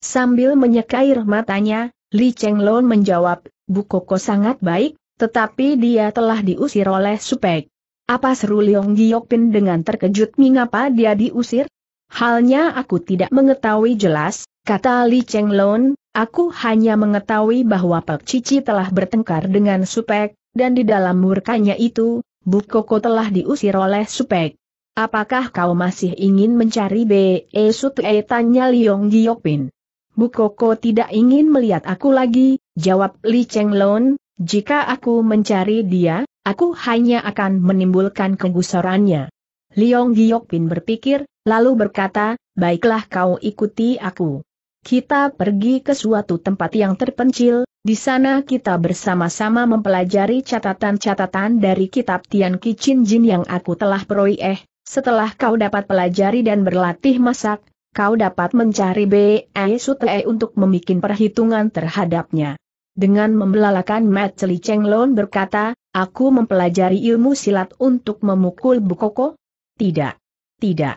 Sambil menyekair matanya, Li Cheng Lon menjawab, Bu Koko sangat baik, tetapi dia telah diusir oleh Supek. Apa seru Leong Giokpin dengan terkejut mengapa dia diusir? Halnya aku tidak mengetahui jelas, kata Li Cheng Lon, aku hanya mengetahui bahwa Pak Cici telah bertengkar dengan Supek, dan di dalam murkanya itu, Bu Koko telah diusir oleh Supek. Apakah kau masih ingin mencari B.E. Sute? tanya Leong Giokpin. Bu Koko tidak ingin melihat aku lagi, jawab Li Cheng Lon, jika aku mencari dia, Aku hanya akan menimbulkan kegusarannya. Liong Giokpin berpikir, lalu berkata, baiklah kau ikuti aku. Kita pergi ke suatu tempat yang terpencil, di sana kita bersama-sama mempelajari catatan-catatan dari kitab Tian Kicin Jin yang aku telah peroleh. Setelah kau dapat pelajari dan berlatih masak, kau dapat mencari B. E. Sute untuk membuat perhitungan terhadapnya. Dengan membelalakan Mat Li Cheng Lon berkata, Aku mempelajari ilmu silat untuk memukul Bukoko? Tidak. Tidak.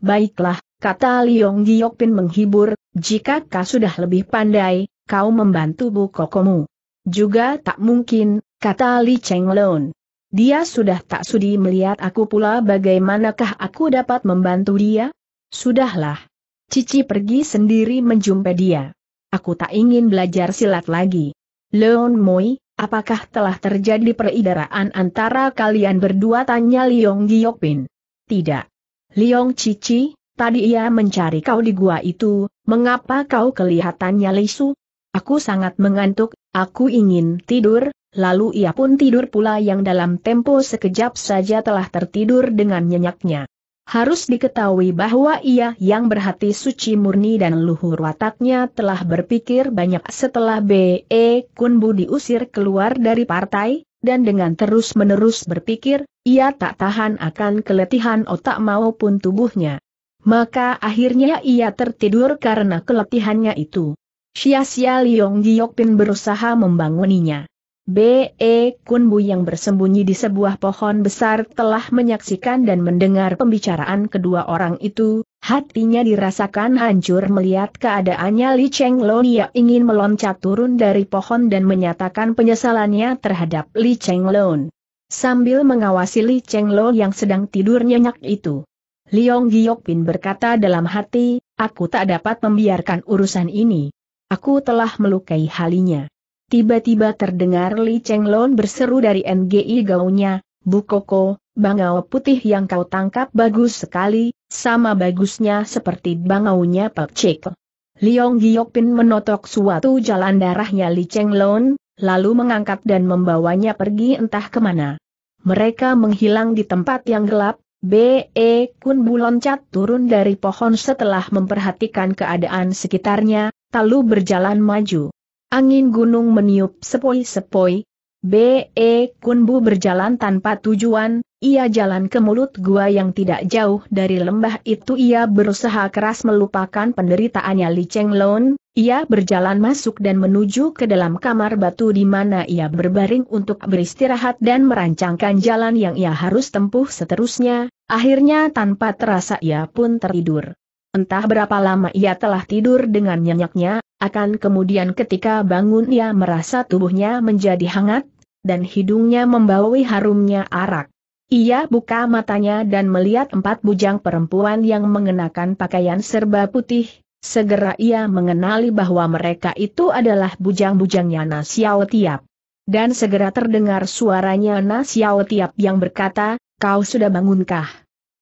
Baiklah, kata Liong Giokpin menghibur, jika kau sudah lebih pandai, kau membantu Bukokomu. Juga tak mungkin, kata Li Cheng Lon. Dia sudah tak sudi melihat aku pula bagaimanakah aku dapat membantu dia? Sudahlah. Cici pergi sendiri menjumpai dia. Aku tak ingin belajar silat lagi. Leon Moi, Apakah telah terjadi pereidaraan antara kalian berdua tanya Liong Giokpin? Tidak. Liong Cici, tadi ia mencari kau di gua itu, mengapa kau kelihatannya lesu? Aku sangat mengantuk, aku ingin tidur, lalu ia pun tidur pula yang dalam tempo sekejap saja telah tertidur dengan nyenyaknya. Harus diketahui bahwa ia yang berhati suci murni dan luhur wataknya telah berpikir banyak setelah B.E. Kunbu diusir keluar dari partai, dan dengan terus-menerus berpikir, ia tak tahan akan keletihan otak maupun tubuhnya. Maka akhirnya ia tertidur karena keletihannya itu. Sia-sia Liong Giokpin berusaha membanguninya. B.E. Kunbu yang bersembunyi di sebuah pohon besar telah menyaksikan dan mendengar pembicaraan kedua orang itu, hatinya dirasakan hancur melihat keadaannya Li Cheng ia ingin meloncat turun dari pohon dan menyatakan penyesalannya terhadap Li Cheng Lon. Sambil mengawasi Li Cheng Lo yang sedang tidur nyenyak itu. Liong Giokpin berkata dalam hati, aku tak dapat membiarkan urusan ini. Aku telah melukai halinya. Tiba-tiba terdengar Li Cheng Lon berseru dari NGI gaunya, Bu Koko, bangau putih yang kau tangkap bagus sekali, sama bagusnya seperti bangaunya Pak Cik. Liong Giokpin menotok suatu jalan darahnya Li Cheng Lon, lalu mengangkat dan membawanya pergi entah ke mana. Mereka menghilang di tempat yang gelap, B.E. Kun Bu loncat turun dari pohon setelah memperhatikan keadaan sekitarnya, lalu berjalan maju. Angin gunung meniup sepoi-sepoi. B.E. Kunbu berjalan tanpa tujuan, ia jalan ke mulut gua yang tidak jauh dari lembah itu ia berusaha keras melupakan penderitaannya Li Cheng Lon, ia berjalan masuk dan menuju ke dalam kamar batu di mana ia berbaring untuk beristirahat dan merancangkan jalan yang ia harus tempuh seterusnya, akhirnya tanpa terasa ia pun tertidur. Entah berapa lama ia telah tidur dengan nyenyaknya, akan kemudian ketika bangun ia merasa tubuhnya menjadi hangat, dan hidungnya membawahi harumnya arak. Ia buka matanya dan melihat empat bujang perempuan yang mengenakan pakaian serba putih, segera ia mengenali bahwa mereka itu adalah bujang-bujangnya Na Xiao Tiap. Dan segera terdengar suaranya Na Xiao Tiap yang berkata, kau sudah bangunkah?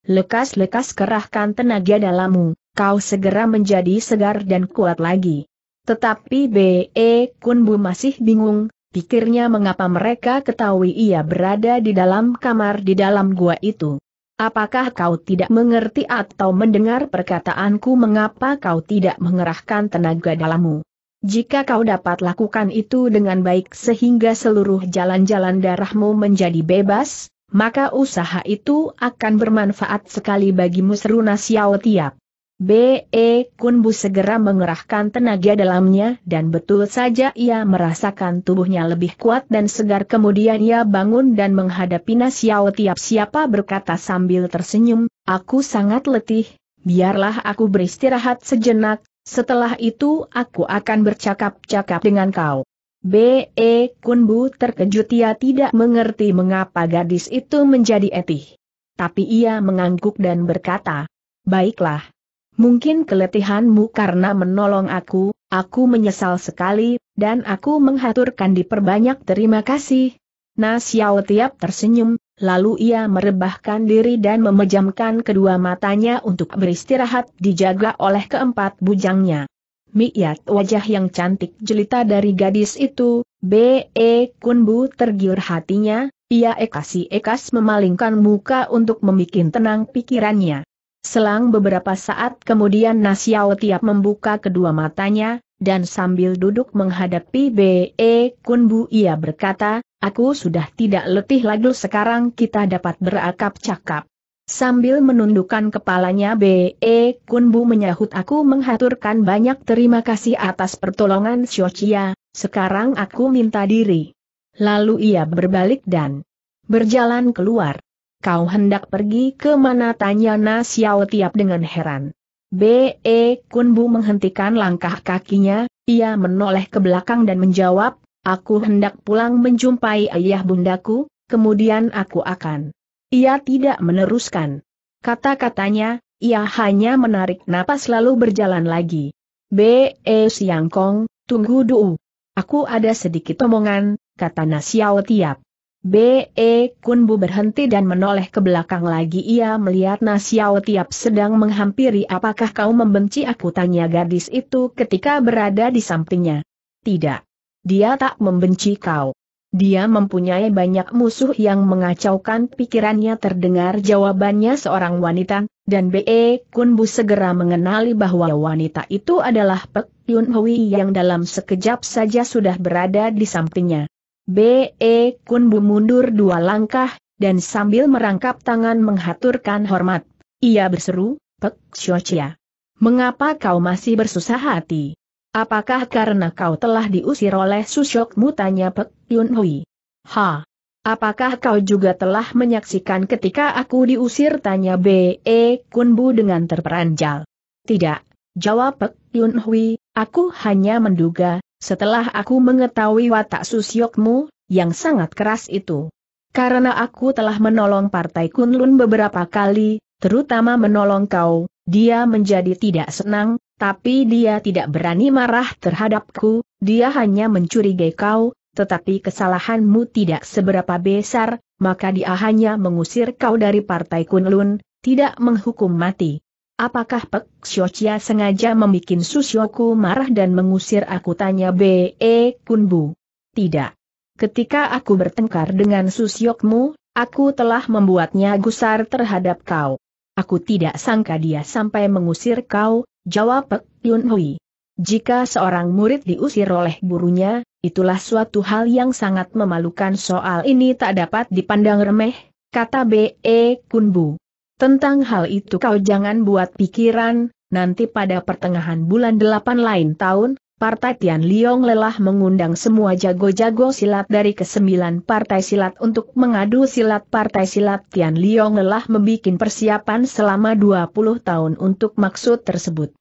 Lekas-lekas kerahkan tenaga dalammu, kau segera menjadi segar dan kuat lagi. Tetapi B.E. Kunbu masih bingung, pikirnya mengapa mereka ketahui ia berada di dalam kamar di dalam gua itu. Apakah kau tidak mengerti atau mendengar perkataanku mengapa kau tidak mengerahkan tenaga dalammu? Jika kau dapat lakukan itu dengan baik sehingga seluruh jalan-jalan darahmu menjadi bebas, maka usaha itu akan bermanfaat sekali bagimu seru Xiao Tiap. B.E. Kunbu segera mengerahkan tenaga dalamnya dan betul saja ia merasakan tubuhnya lebih kuat dan segar kemudian ia bangun dan menghadapi Nasiao tiap siapa berkata sambil tersenyum, aku sangat letih, biarlah aku beristirahat sejenak, setelah itu aku akan bercakap-cakap dengan kau. B.E. Kunbu terkejut ia tidak mengerti mengapa gadis itu menjadi etih. Tapi ia mengangguk dan berkata, Baiklah. Mungkin keletihanmu karena menolong aku, aku menyesal sekali, dan aku menghaturkan diperbanyak terima kasih. Na Xiao Tiap tersenyum, lalu ia merebahkan diri dan memejamkan kedua matanya untuk beristirahat dijaga oleh keempat bujangnya. Miat wajah yang cantik jelita dari gadis itu, B.E. Kunbu tergiur hatinya, ia ekasi-ekas memalingkan muka untuk membuat tenang pikirannya. Selang beberapa saat kemudian Nasiao Tiap membuka kedua matanya, dan sambil duduk menghadapi B.E. Kunbu ia berkata, aku sudah tidak letih lagi sekarang kita dapat berakap cakap. Sambil menundukkan kepalanya B.E. Kunbu menyahut aku menghaturkan banyak terima kasih atas pertolongan Xiao sekarang aku minta diri. Lalu ia berbalik dan berjalan keluar. Kau hendak pergi ke mana tanya Na Xiao Tiap dengan heran. B.E. Kunbu menghentikan langkah kakinya, ia menoleh ke belakang dan menjawab, aku hendak pulang menjumpai ayah bundaku, kemudian aku akan ia tidak meneruskan. Kata-katanya, ia hanya menarik napas lalu berjalan lagi. B.E. Siangkong, tunggu dulu. Aku ada sedikit omongan, kata Nasiao Tiap. B.E. Kunbu berhenti dan menoleh ke belakang lagi ia melihat Nasiao Tiap sedang menghampiri apakah kau membenci aku tanya gadis itu ketika berada di sampingnya. Tidak. Dia tak membenci kau. Dia mempunyai banyak musuh yang mengacaukan pikirannya terdengar jawabannya seorang wanita, dan B.E. Kunbu segera mengenali bahwa wanita itu adalah Pek Yun Hui yang dalam sekejap saja sudah berada di sampingnya. B.E. Kunbu mundur dua langkah, dan sambil merangkap tangan menghaturkan hormat. Ia berseru, Pek Xiaoqia. Mengapa kau masih bersusah hati? Apakah karena kau telah diusir oleh susyokmu tanya Pek Yun Hui? Ha! Apakah kau juga telah menyaksikan ketika aku diusir tanya B.E. Kunbu dengan terperanjal? Tidak, jawab Pek Yun Hui, aku hanya menduga, setelah aku mengetahui watak susyokmu, yang sangat keras itu. Karena aku telah menolong Partai Kunlun beberapa kali, terutama menolong kau, dia menjadi tidak senang, tapi dia tidak berani marah terhadapku, dia hanya mencurigai kau, tetapi kesalahanmu tidak seberapa besar, maka dia hanya mengusir kau dari Partai Kunlun, tidak menghukum mati. Apakah Pek Xiaoqia sengaja membuat Susyoku marah dan mengusir aku tanya B.E. Kunbu? Tidak. Ketika aku bertengkar dengan Susyokmu, aku telah membuatnya gusar terhadap kau. Aku tidak sangka dia sampai mengusir kau, jawab Pek Yun Hui. Jika seorang murid diusir oleh gurunya, itulah suatu hal yang sangat memalukan soal ini tak dapat dipandang remeh, kata B.E. Kunbu. Tentang hal itu kau jangan buat pikiran, nanti pada pertengahan bulan delapan lain tahun, Partai Tian Liong lelah mengundang semua jago-jago silat dari kesembilan partai silat untuk mengadu silat Partai Silat Tian Liong lelah membuat persiapan selama 20 tahun untuk maksud tersebut.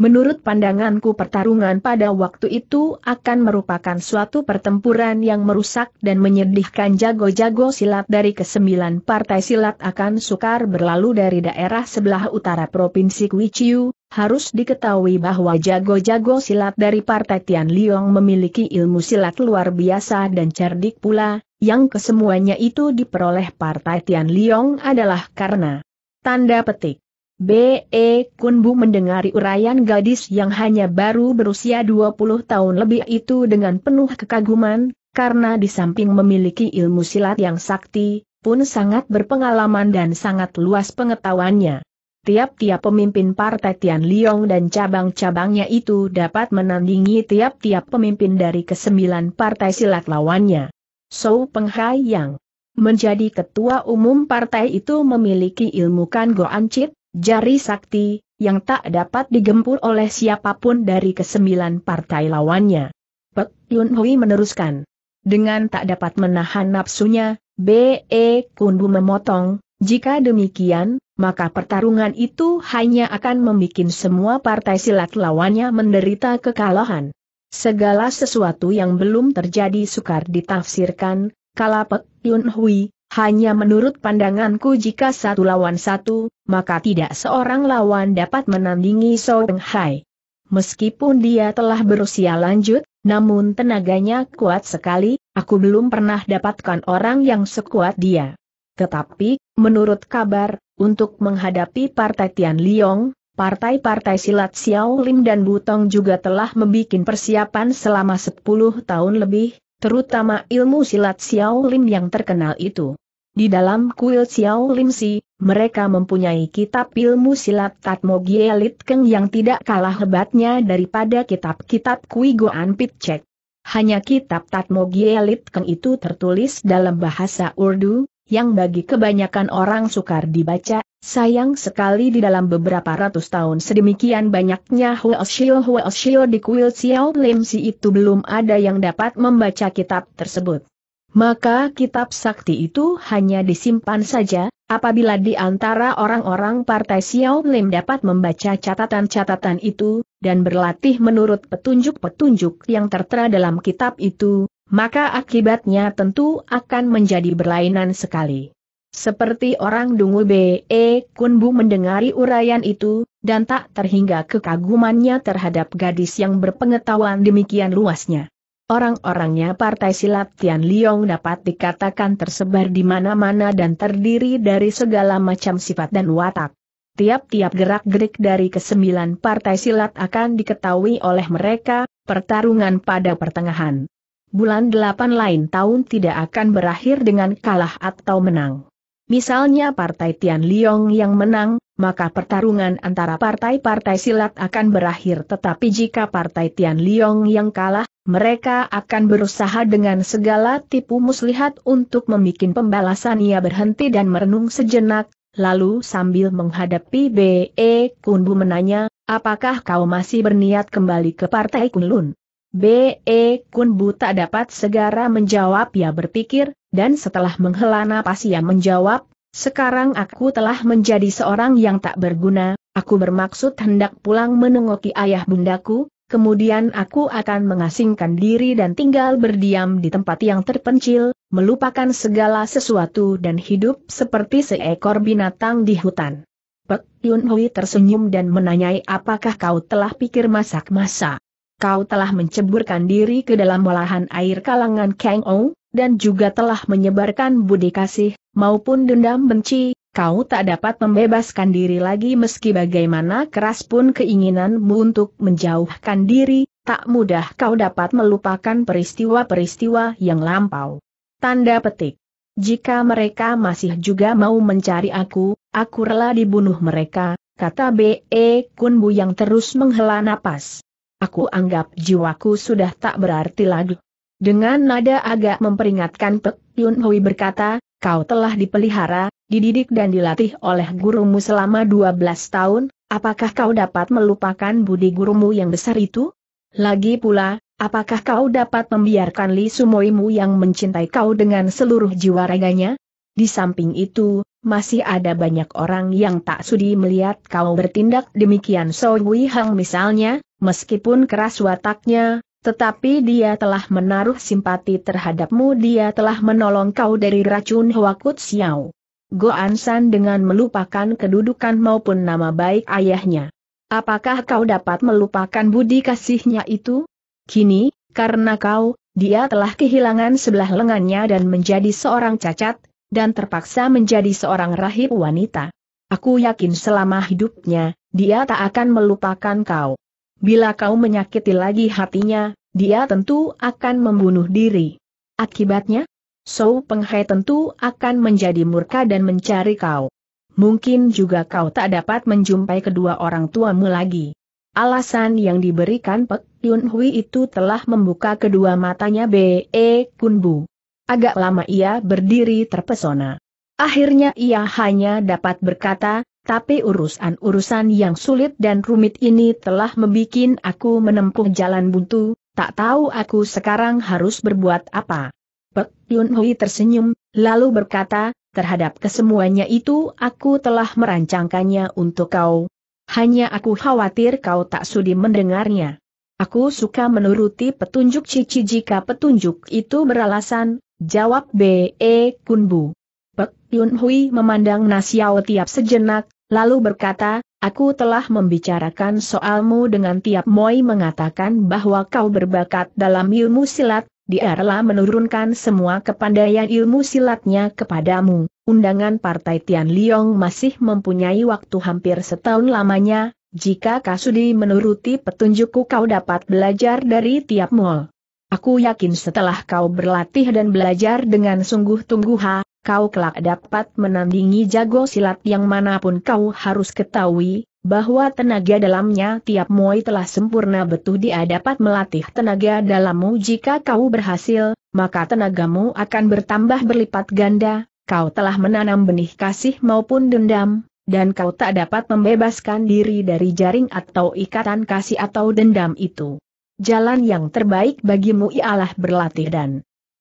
Menurut pandanganku pertarungan pada waktu itu akan merupakan suatu pertempuran yang merusak dan menyedihkan jago-jago silat dari kesembilan partai silat akan sukar berlalu dari daerah sebelah utara Provinsi Kuichiu, harus diketahui bahwa jago-jago silat dari partai Tian Liong memiliki ilmu silat luar biasa dan cerdik pula, yang kesemuanya itu diperoleh partai Tian Liong adalah karena tanda petik B.E. Kunbu mendengari uraian gadis yang hanya baru berusia 20 tahun lebih itu dengan penuh kekaguman, karena di samping memiliki ilmu silat yang sakti, pun sangat berpengalaman dan sangat luas pengetahuannya. Tiap-tiap pemimpin partai Tian Liong dan cabang-cabangnya itu dapat menandingi tiap-tiap pemimpin dari kesembilan partai silat lawannya. So Penghai yang menjadi ketua umum partai itu memiliki ilmu Kan Goancit, jari sakti, yang tak dapat digempur oleh siapa pun dari kesembilan partai lawannya. Pek Yun Hui meneruskan. Dengan tak dapat menahan nafsunya, B.E. Kundu memotong, jika demikian, maka pertarungan itu hanya akan membuat semua partai silat lawannya menderita kekalahan. Segala sesuatu yang belum terjadi sukar ditafsirkan, kala Pek Yun Hui, hanya menurut pandanganku jika satu lawan satu, maka tidak seorang lawan dapat menandingi So Peng Hai. Meskipun dia telah berusia lanjut, namun tenaganya kuat sekali, aku belum pernah dapatkan orang yang sekuat dia. Tetapi, menurut kabar, untuk menghadapi Partai Tian Liong, Partai-partai silat Xiao Lim dan Butong juga telah membuat persiapan selama 10 tahun lebih, terutama ilmu silat Xiao Lim yang terkenal itu. Di dalam kuil Xiao Lim Si, mereka mempunyai kitab ilmu silat Tatmo Keng yang tidak kalah hebatnya daripada kitab-kitab Kui Goan Pit Cek. Hanya kitab Tatmo Keng itu tertulis dalam bahasa Urdu, yang bagi kebanyakan orang sukar dibaca, sayang sekali di dalam beberapa ratus tahun sedemikian banyaknya Huoshio Huoshio di kuil Xiao Lim Si itu belum ada yang dapat membaca kitab tersebut. Maka kitab sakti itu hanya disimpan saja, apabila di antara orang-orang partai Xiao Lim dapat membaca catatan-catatan itu, dan berlatih menurut petunjuk-petunjuk yang tertera dalam kitab itu, maka akibatnya tentu akan menjadi berlainan sekali. Seperti orang Dungu B.E. Kunbu mendengari uraian itu, dan tak terhingga kekagumannya terhadap gadis yang berpengetahuan demikian luasnya. Orang-orangnya Partai Silat Tian Liong dapat dikatakan tersebar di mana-mana dan terdiri dari segala macam sifat dan watak. Tiap-tiap gerak-gerik dari kesembilan Partai Silat akan diketahui oleh mereka, pertarungan pada pertengahan bulan delapan lain tahun tidak akan berakhir dengan kalah atau menang. Misalnya Partai Tian Liong yang menang, maka pertarungan antara partai-partai silat akan berakhir tetapi jika Partai Tian Liong yang kalah, mereka akan berusaha dengan segala tipu muslihat untuk membuat pembalasan ia berhenti dan merenung sejenak, lalu sambil menghadapi B.E. Kunbu menanya, apakah kau masih berniat kembali ke Partai Kunlun? B.E. Kun Bu tak dapat segera menjawab ia berpikir, dan setelah menghela napas ia menjawab, sekarang aku telah menjadi seorang yang tak berguna, aku bermaksud hendak pulang menengoki ayah bundaku, kemudian aku akan mengasingkan diri dan tinggal berdiam di tempat yang terpencil, melupakan segala sesuatu dan hidup seperti seekor binatang di hutan. Pek Yun Hui tersenyum dan menanyai apakah kau telah pikir masak-masak kau telah menceburkan diri ke dalam olahan air kalangan Kang Ou, dan juga telah menyebarkan budi kasih, maupun dendam benci, kau tak dapat membebaskan diri lagi meski bagaimana keras pun keinginanmu untuk menjauhkan diri, tak mudah kau dapat melupakan peristiwa-peristiwa yang lampau. Tanda petik. Jika mereka masih juga mau mencari aku, aku rela dibunuh mereka, kata B.E. Kunbu yang terus menghela napas aku anggap jiwaku sudah tak berarti lagi. Dengan nada agak memperingatkan Pek Yun Hui berkata, kau telah dipelihara, dididik dan dilatih oleh gurumu selama 12 tahun, apakah kau dapat melupakan budi gurumu yang besar itu? Lagi pula, apakah kau dapat membiarkan Li Sumoimu yang mencintai kau dengan seluruh jiwa raganya? Di samping itu, masih ada banyak orang yang tak sudi melihat kau bertindak demikian So Hang misalnya, Meskipun keras wataknya, tetapi dia telah menaruh simpati terhadapmu dia telah menolong kau dari racun Huakut Xiao. Goan San dengan melupakan kedudukan maupun nama baik ayahnya. Apakah kau dapat melupakan budi kasihnya itu? Kini, karena kau, dia telah kehilangan sebelah lengannya dan menjadi seorang cacat, dan terpaksa menjadi seorang rahib wanita. Aku yakin selama hidupnya, dia tak akan melupakan kau. Bila kau menyakiti lagi hatinya, dia tentu akan membunuh diri. Akibatnya, Sou Penghai tentu akan menjadi murka dan mencari kau. Mungkin juga kau tak dapat menjumpai kedua orang tuamu lagi. Alasan yang diberikan Pek Yun Hui itu telah membuka kedua matanya B.E. Kunbu. Agak lama ia berdiri terpesona. Akhirnya ia hanya dapat berkata, tapi urusan-urusan yang sulit dan rumit ini telah membuat aku menempuh jalan buntu, tak tahu aku sekarang harus berbuat apa. Pek Yun Hui tersenyum, lalu berkata, terhadap kesemuanya itu aku telah merancangkannya untuk kau. Hanya aku khawatir kau tak sudi mendengarnya. Aku suka menuruti petunjuk Cici jika petunjuk itu beralasan, jawab B.E. Kunbu. Pek Yun Hui memandang Nasiao tiap sejenak, lalu berkata, Aku telah membicarakan soalmu dengan tiap Moi mengatakan bahwa kau berbakat dalam ilmu silat, dia menurunkan semua kepandaian ilmu silatnya kepadamu. Undangan Partai Tian Liong masih mempunyai waktu hampir setahun lamanya, jika Kasudi menuruti petunjukku kau dapat belajar dari tiap mall. Aku yakin setelah kau berlatih dan belajar dengan sungguh-tunggu kau kelak dapat menandingi jago silat yang mana pun kau harus ketahui, bahwa tenaga dalamnya tiap moi telah sempurna betul dia dapat melatih tenaga dalammu jika kau berhasil, maka tenagamu akan bertambah berlipat ganda, kau telah menanam benih kasih maupun dendam, dan kau tak dapat membebaskan diri dari jaring atau ikatan kasih atau dendam itu. Jalan yang terbaik bagimu ialah berlatih dan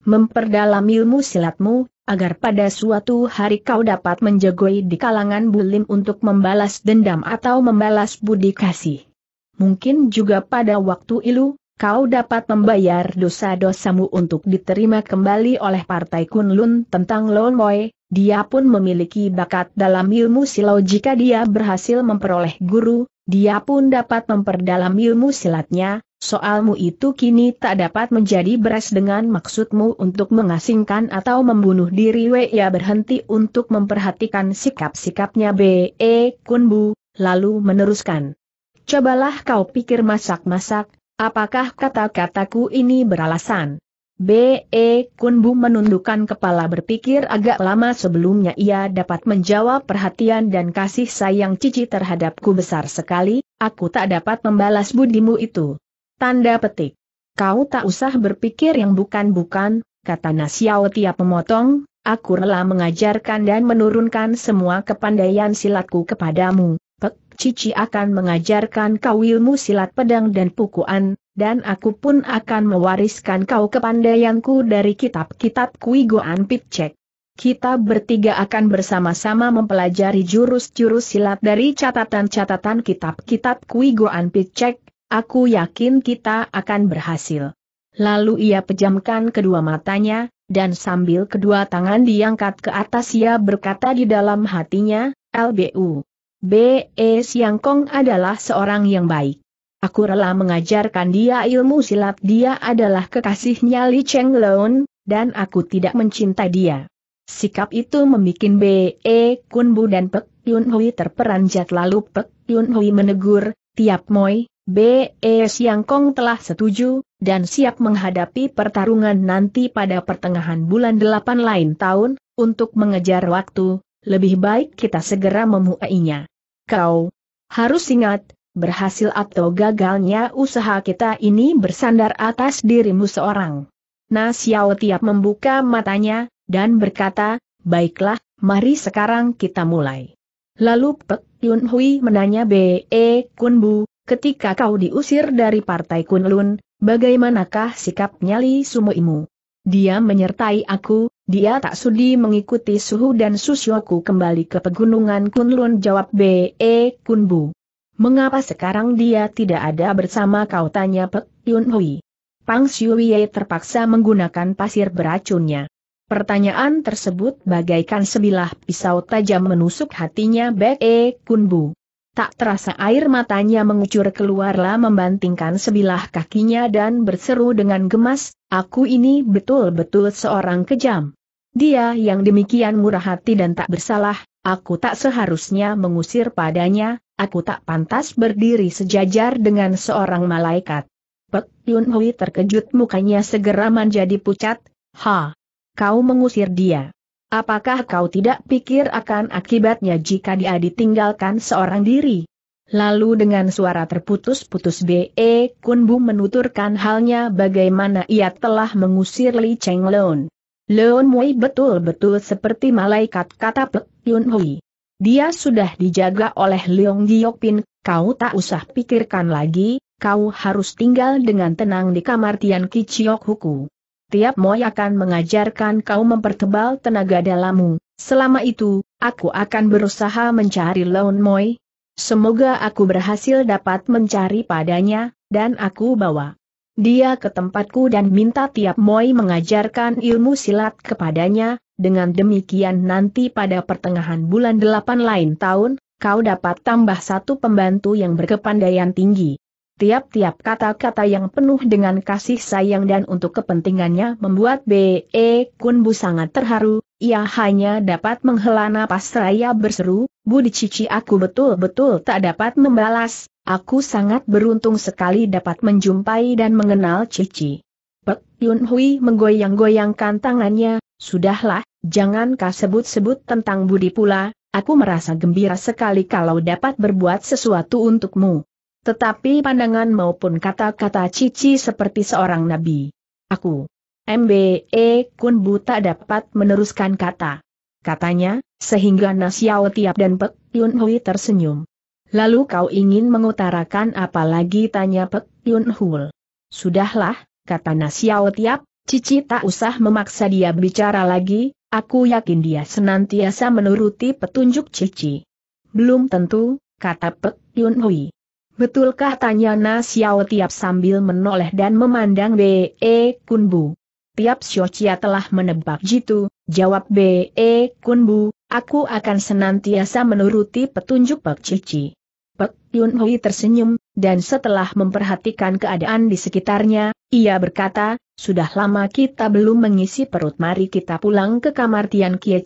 memperdalam ilmu silatmu, agar pada suatu hari kau dapat menjagoi di kalangan bulim untuk membalas dendam atau membalas budi kasih. Mungkin juga pada waktu itu, kau dapat membayar dosa-dosamu untuk diterima kembali oleh Partai Kunlun tentang Lon Moy, dia pun memiliki bakat dalam ilmu silau. Jika dia berhasil memperoleh guru, dia pun dapat memperdalam ilmu silatnya, soalmu itu kini tak dapat menjadi beres dengan maksudmu untuk mengasingkan atau membunuh diri ya berhenti untuk memperhatikan sikap-sikapnya B.E. Kunbu, lalu meneruskan. Cobalah kau pikir masak-masak, apakah kata-kataku ini beralasan? B.E. Kunbu menundukkan kepala berpikir agak lama sebelumnya ia dapat menjawab perhatian dan kasih sayang Cici terhadapku besar sekali, aku tak dapat membalas budimu itu. Tanda petik. Kau tak usah berpikir yang bukan-bukan, kata Nasiao tiap memotong, aku rela mengajarkan dan menurunkan semua kepandaian silatku kepadamu. Pek Cici akan mengajarkan kau ilmu silat pedang dan pukuan, dan aku pun akan mewariskan kau kepandaianku dari kitab-kitab Kui Goan Cek. Kita bertiga akan bersama-sama mempelajari jurus-jurus silat dari catatan-catatan kitab-kitab Kui Goan Cek, aku yakin kita akan berhasil. Lalu ia pejamkan kedua matanya, dan sambil kedua tangan diangkat ke atas ia berkata di dalam hatinya, LBU. B.E. Siang Kong adalah seorang yang baik. Aku rela mengajarkan dia ilmu silat dia adalah kekasihnya Li Cheng Lon, dan aku tidak mencintai dia. Sikap itu membuat B.E. Kun Bu dan Pek Yun Hui terperanjat lalu Pek Yun Hui menegur, tiap moi, B.E. Siang Kong telah setuju, dan siap menghadapi pertarungan nanti pada pertengahan bulan delapan lain tahun, untuk mengejar waktu, lebih baik kita segera memuainya. Kau harus ingat, berhasil atau gagalnya usaha kita ini bersandar atas dirimu seorang. Na Xiao tiap membuka matanya, dan berkata, baiklah, mari sekarang kita mulai. Lalu Pek Yun Hui menanya B.E. Kunbu, ketika kau diusir dari Partai Kunlun, bagaimanakah sikap nyali sumuimu? Dia menyertai aku, dia tak sudi mengikuti suhu dan susyoku kembali ke pegunungan Kunlun jawab B.E. Kunbu. Mengapa sekarang dia tidak ada bersama kau tanya Pek Yun Hui? Pang Xiuye terpaksa menggunakan pasir beracunnya. Pertanyaan tersebut bagaikan sebilah pisau tajam menusuk hatinya Bek E Kunbu. Tak terasa air matanya mengucur keluarlah membantingkan sebilah kakinya dan berseru dengan gemas, aku ini betul-betul seorang kejam. Dia yang demikian murah hati dan tak bersalah, aku tak seharusnya mengusir padanya, aku tak pantas berdiri sejajar dengan seorang malaikat. Pek Yun Hui terkejut mukanya segera menjadi pucat, ha, kau mengusir dia. Apakah kau tidak pikir akan akibatnya jika dia ditinggalkan seorang diri? Lalu dengan suara terputus-putus B.E. Kunbu menuturkan halnya bagaimana ia telah mengusir Li Cheng Lon. Leon Mui betul-betul seperti malaikat kata Pek Yun Hui. Dia sudah dijaga oleh Leong Giokpin, kau tak usah pikirkan lagi, kau harus tinggal dengan tenang di kamar Tian Kiciok Huku. Tiap Moy akan mengajarkan kau mempertebal tenaga dalammu, selama itu, aku akan berusaha mencari Leon Moy. Semoga aku berhasil dapat mencari padanya, dan aku bawa dia ke tempatku dan minta tiap Moi mengajarkan ilmu silat kepadanya, dengan demikian nanti pada pertengahan bulan delapan lain tahun, kau dapat tambah satu pembantu yang berkepandaian tinggi. Tiap-tiap kata-kata yang penuh dengan kasih sayang dan untuk kepentingannya membuat B.E. Kunbu sangat terharu, ia hanya dapat menghela napas seraya berseru, Budi Cici aku betul-betul tak dapat membalas, aku sangat beruntung sekali dapat menjumpai dan mengenal Cici. Pek Yun Hui menggoyang-goyangkan tangannya, sudahlah, jangan kau sebut-sebut tentang Budi pula, aku merasa gembira sekali kalau dapat berbuat sesuatu untukmu tetapi pandangan maupun kata-kata Cici seperti seorang nabi. Aku, MBE Kun Bu tak dapat meneruskan kata. Katanya, sehingga Nasyao Tiap dan Pek Yun Hui tersenyum. Lalu kau ingin mengutarakan apa lagi tanya Pek Yun Hui. Sudahlah, kata Nasyao Tiap, Cici tak usah memaksa dia bicara lagi, aku yakin dia senantiasa menuruti petunjuk Cici. Belum tentu, kata Pek Yun Hui. Betulkah tanya Na Xiao Tiap sambil menoleh dan memandang B.E. Kunbu. Tiap Xiao telah menebak jitu, jawab B.E. Kunbu, aku akan senantiasa menuruti petunjuk Pak Cici. Pek Yun Hui tersenyum, dan setelah memperhatikan keadaan di sekitarnya, ia berkata, sudah lama kita belum mengisi perut mari kita pulang ke kamar Tian Kie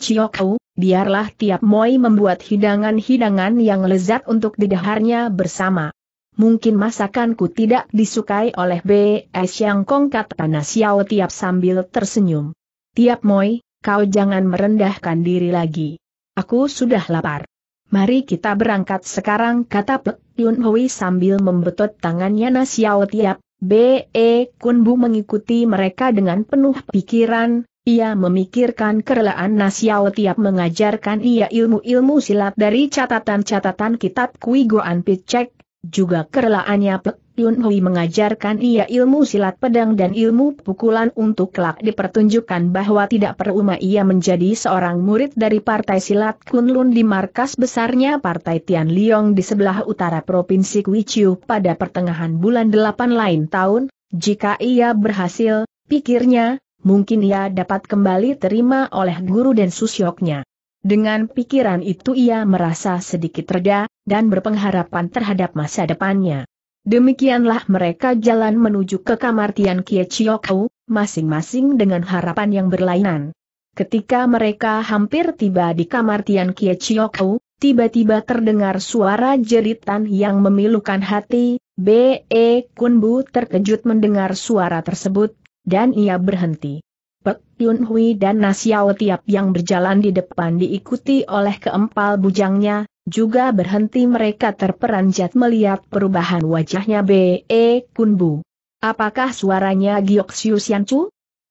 biarlah tiap moi membuat hidangan-hidangan yang lezat untuk didaharnya bersama. Mungkin masakanku tidak disukai oleh B.S. Yang Kong kata Xiao Tiap sambil tersenyum. Tiap Moi, kau jangan merendahkan diri lagi. Aku sudah lapar. Mari kita berangkat sekarang kata Pek Yun Hui sambil membetot tangannya Xiao Tiap. B.E. Kunbu mengikuti mereka dengan penuh pikiran, ia memikirkan kerelaan Xiao Tiap mengajarkan ia ilmu-ilmu silat dari catatan-catatan kitab Kui Goan Picek, juga kerelaannya Pek Yun Hui mengajarkan ia ilmu silat pedang dan ilmu pukulan untuk kelak dipertunjukkan bahwa tidak perlu ia menjadi seorang murid dari Partai Silat Kunlun di markas besarnya Partai Tian Liong di sebelah utara Provinsi Kuichiu pada pertengahan bulan 8 lain tahun, jika ia berhasil, pikirnya, mungkin ia dapat kembali terima oleh guru dan susyoknya. Dengan pikiran itu ia merasa sedikit reda, dan berpengharapan terhadap masa depannya. Demikianlah mereka jalan menuju ke kamar Tian Kie masing-masing dengan harapan yang berlainan. Ketika mereka hampir tiba di kamar Tian Kie tiba-tiba terdengar suara jeritan yang memilukan hati, B.E. Kunbu terkejut mendengar suara tersebut, dan ia berhenti. Pek Yun Hui dan Nasiao Tiap yang berjalan di depan diikuti oleh keempal bujangnya, juga berhenti mereka terperanjat melihat perubahan wajahnya B.E. Kunbu. Apakah suaranya Giok Siu?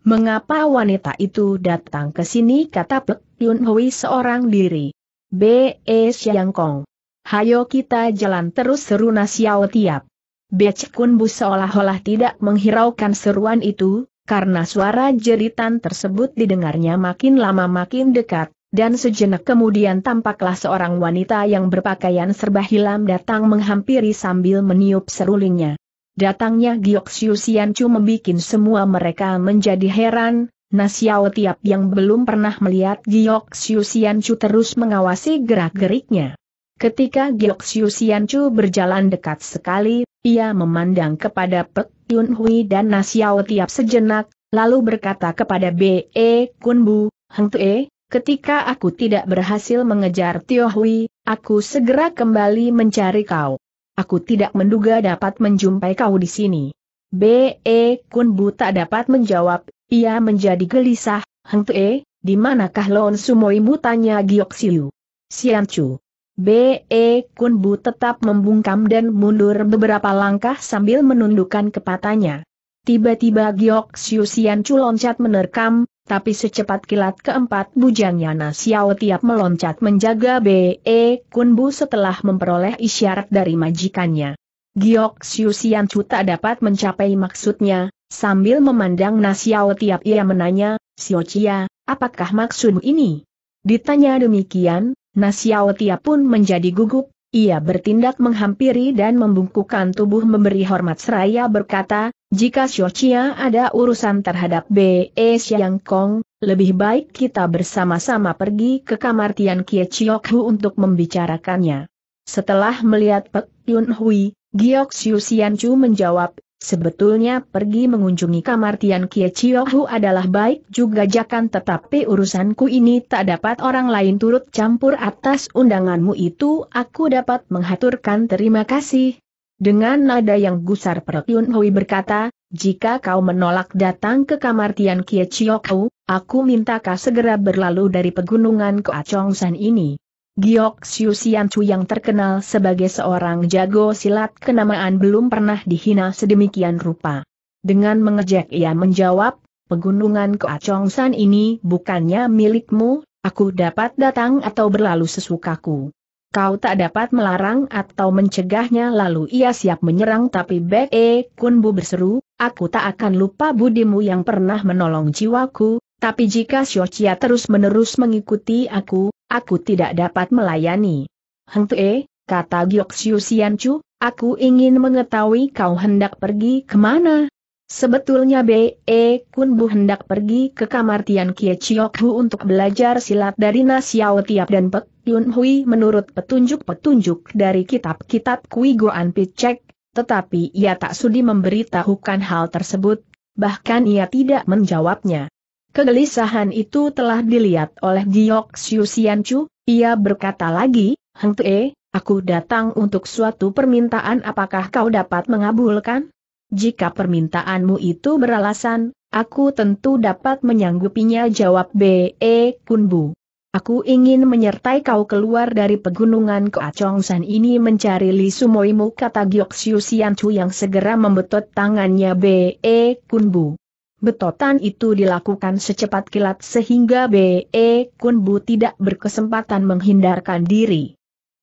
Mengapa wanita itu datang ke sini kata Pek Yun Hui seorang diri. B.E. Siang Kong. Hayo kita jalan terus seru Nasiao Tiap. Bec Kunbu seolah-olah tidak menghiraukan seruan itu, karena suara jeritan tersebut didengarnya makin lama makin dekat, dan sejenak kemudian tampaklah seorang wanita yang berpakaian serba hitam datang menghampiri sambil meniup serulingnya. Datangnya Giok Siu Siancu membuat semua mereka menjadi heran, Nasiao Tiap yang belum pernah melihat Giok Siu Siancu terus mengawasi gerak-geriknya. Ketika Giok Siu Siancu berjalan dekat sekali, ia memandang kepada Pek Yun Hui dan Nasiao Tiap sejenak, lalu berkata kepada B.E. Kunbu, Heng Tue, ketika aku tidak berhasil mengejar Tio Hui, aku segera kembali mencari kau. Aku tidak menduga dapat menjumpai kau di sini. B.E. Kunbu tak dapat menjawab, ia menjadi gelisah, Heng Tue, di manakah Lon Sumoimu tanya Giok Siu. Sian Chu. B.E. Kunbu tetap membungkam dan mundur beberapa langkah sambil menundukkan kepatanya. Tiba-tiba Giok Siu Sian Chu loncat menerkam, tapi secepat kilat keempat bujangnya Na Xiao tiap meloncat menjaga B.E. Kunbu setelah memperoleh isyarat dari majikannya. Giok Siu Sian Chu tak dapat mencapai maksudnya, sambil memandang Na Xiao tiap ia menanya, Xiao apakah maksud ini? Ditanya demikian, Nasiao Tia pun menjadi gugup, Ia bertindak menghampiri dan membungkukkan tubuh memberi hormat seraya berkata, jika Xiao ada urusan terhadap B.E. Siang Kong, lebih baik kita bersama-sama pergi ke kamar Tian Kie Chiok Hu untuk membicarakannya. Setelah melihat Pek Yun Hui, Giok Siu Sian Chu menjawab, sebetulnya pergi mengunjungi kamar Tian Kie Chiok Hu adalah baik juga jakan tetapi urusanku ini tak dapat orang lain turut campur atas undanganmu itu aku dapat menghaturkan terima kasih. Dengan nada yang gusar Perk Yun Hui berkata, jika kau menolak datang ke kamar Tian Kie Chiok Hu, aku minta kau segera berlalu dari pegunungan ke Acong San ini. Giok Siu Sian Chu yang terkenal sebagai seorang jago silat kenamaan belum pernah dihina sedemikian rupa. Dengan mengejek ia menjawab, pegunungan Keacongsan ini bukannya milikmu, aku dapat datang atau berlalu sesukaku. Kau tak dapat melarang atau mencegahnya lalu ia siap menyerang tapi Bek Kun Bu berseru, aku tak akan lupa budimu yang pernah menolong jiwaku, tapi jika Xiao terus-menerus mengikuti aku, aku tidak dapat melayani. Heng Tue, kata Giok Siu Sian Chu, aku ingin mengetahui kau hendak pergi ke mana? Sebetulnya B.E. Kun Bu hendak pergi ke kamar Tian Kie Chiok Hu untuk belajar silat dari Xiao Tiap dan Pek Yun Hui menurut petunjuk-petunjuk dari kitab-kitab Kui Goan Picek, tetapi ia tak sudi memberitahukan hal tersebut, bahkan ia tidak menjawabnya. Kegelisahan itu telah dilihat oleh Giok Chu, ia berkata lagi, Heng Tue, aku datang untuk suatu permintaan apakah kau dapat mengabulkan? Jika permintaanmu itu beralasan, aku tentu dapat menyanggupinya jawab B.E. Kunbu. Aku ingin menyertai kau keluar dari pegunungan Keacongsan ini mencari Li Sumoimu kata Giok Chu yang segera membetot tangannya B.E. Kunbu. Betotan itu dilakukan secepat kilat sehingga B.E. Kunbu tidak berkesempatan menghindarkan diri.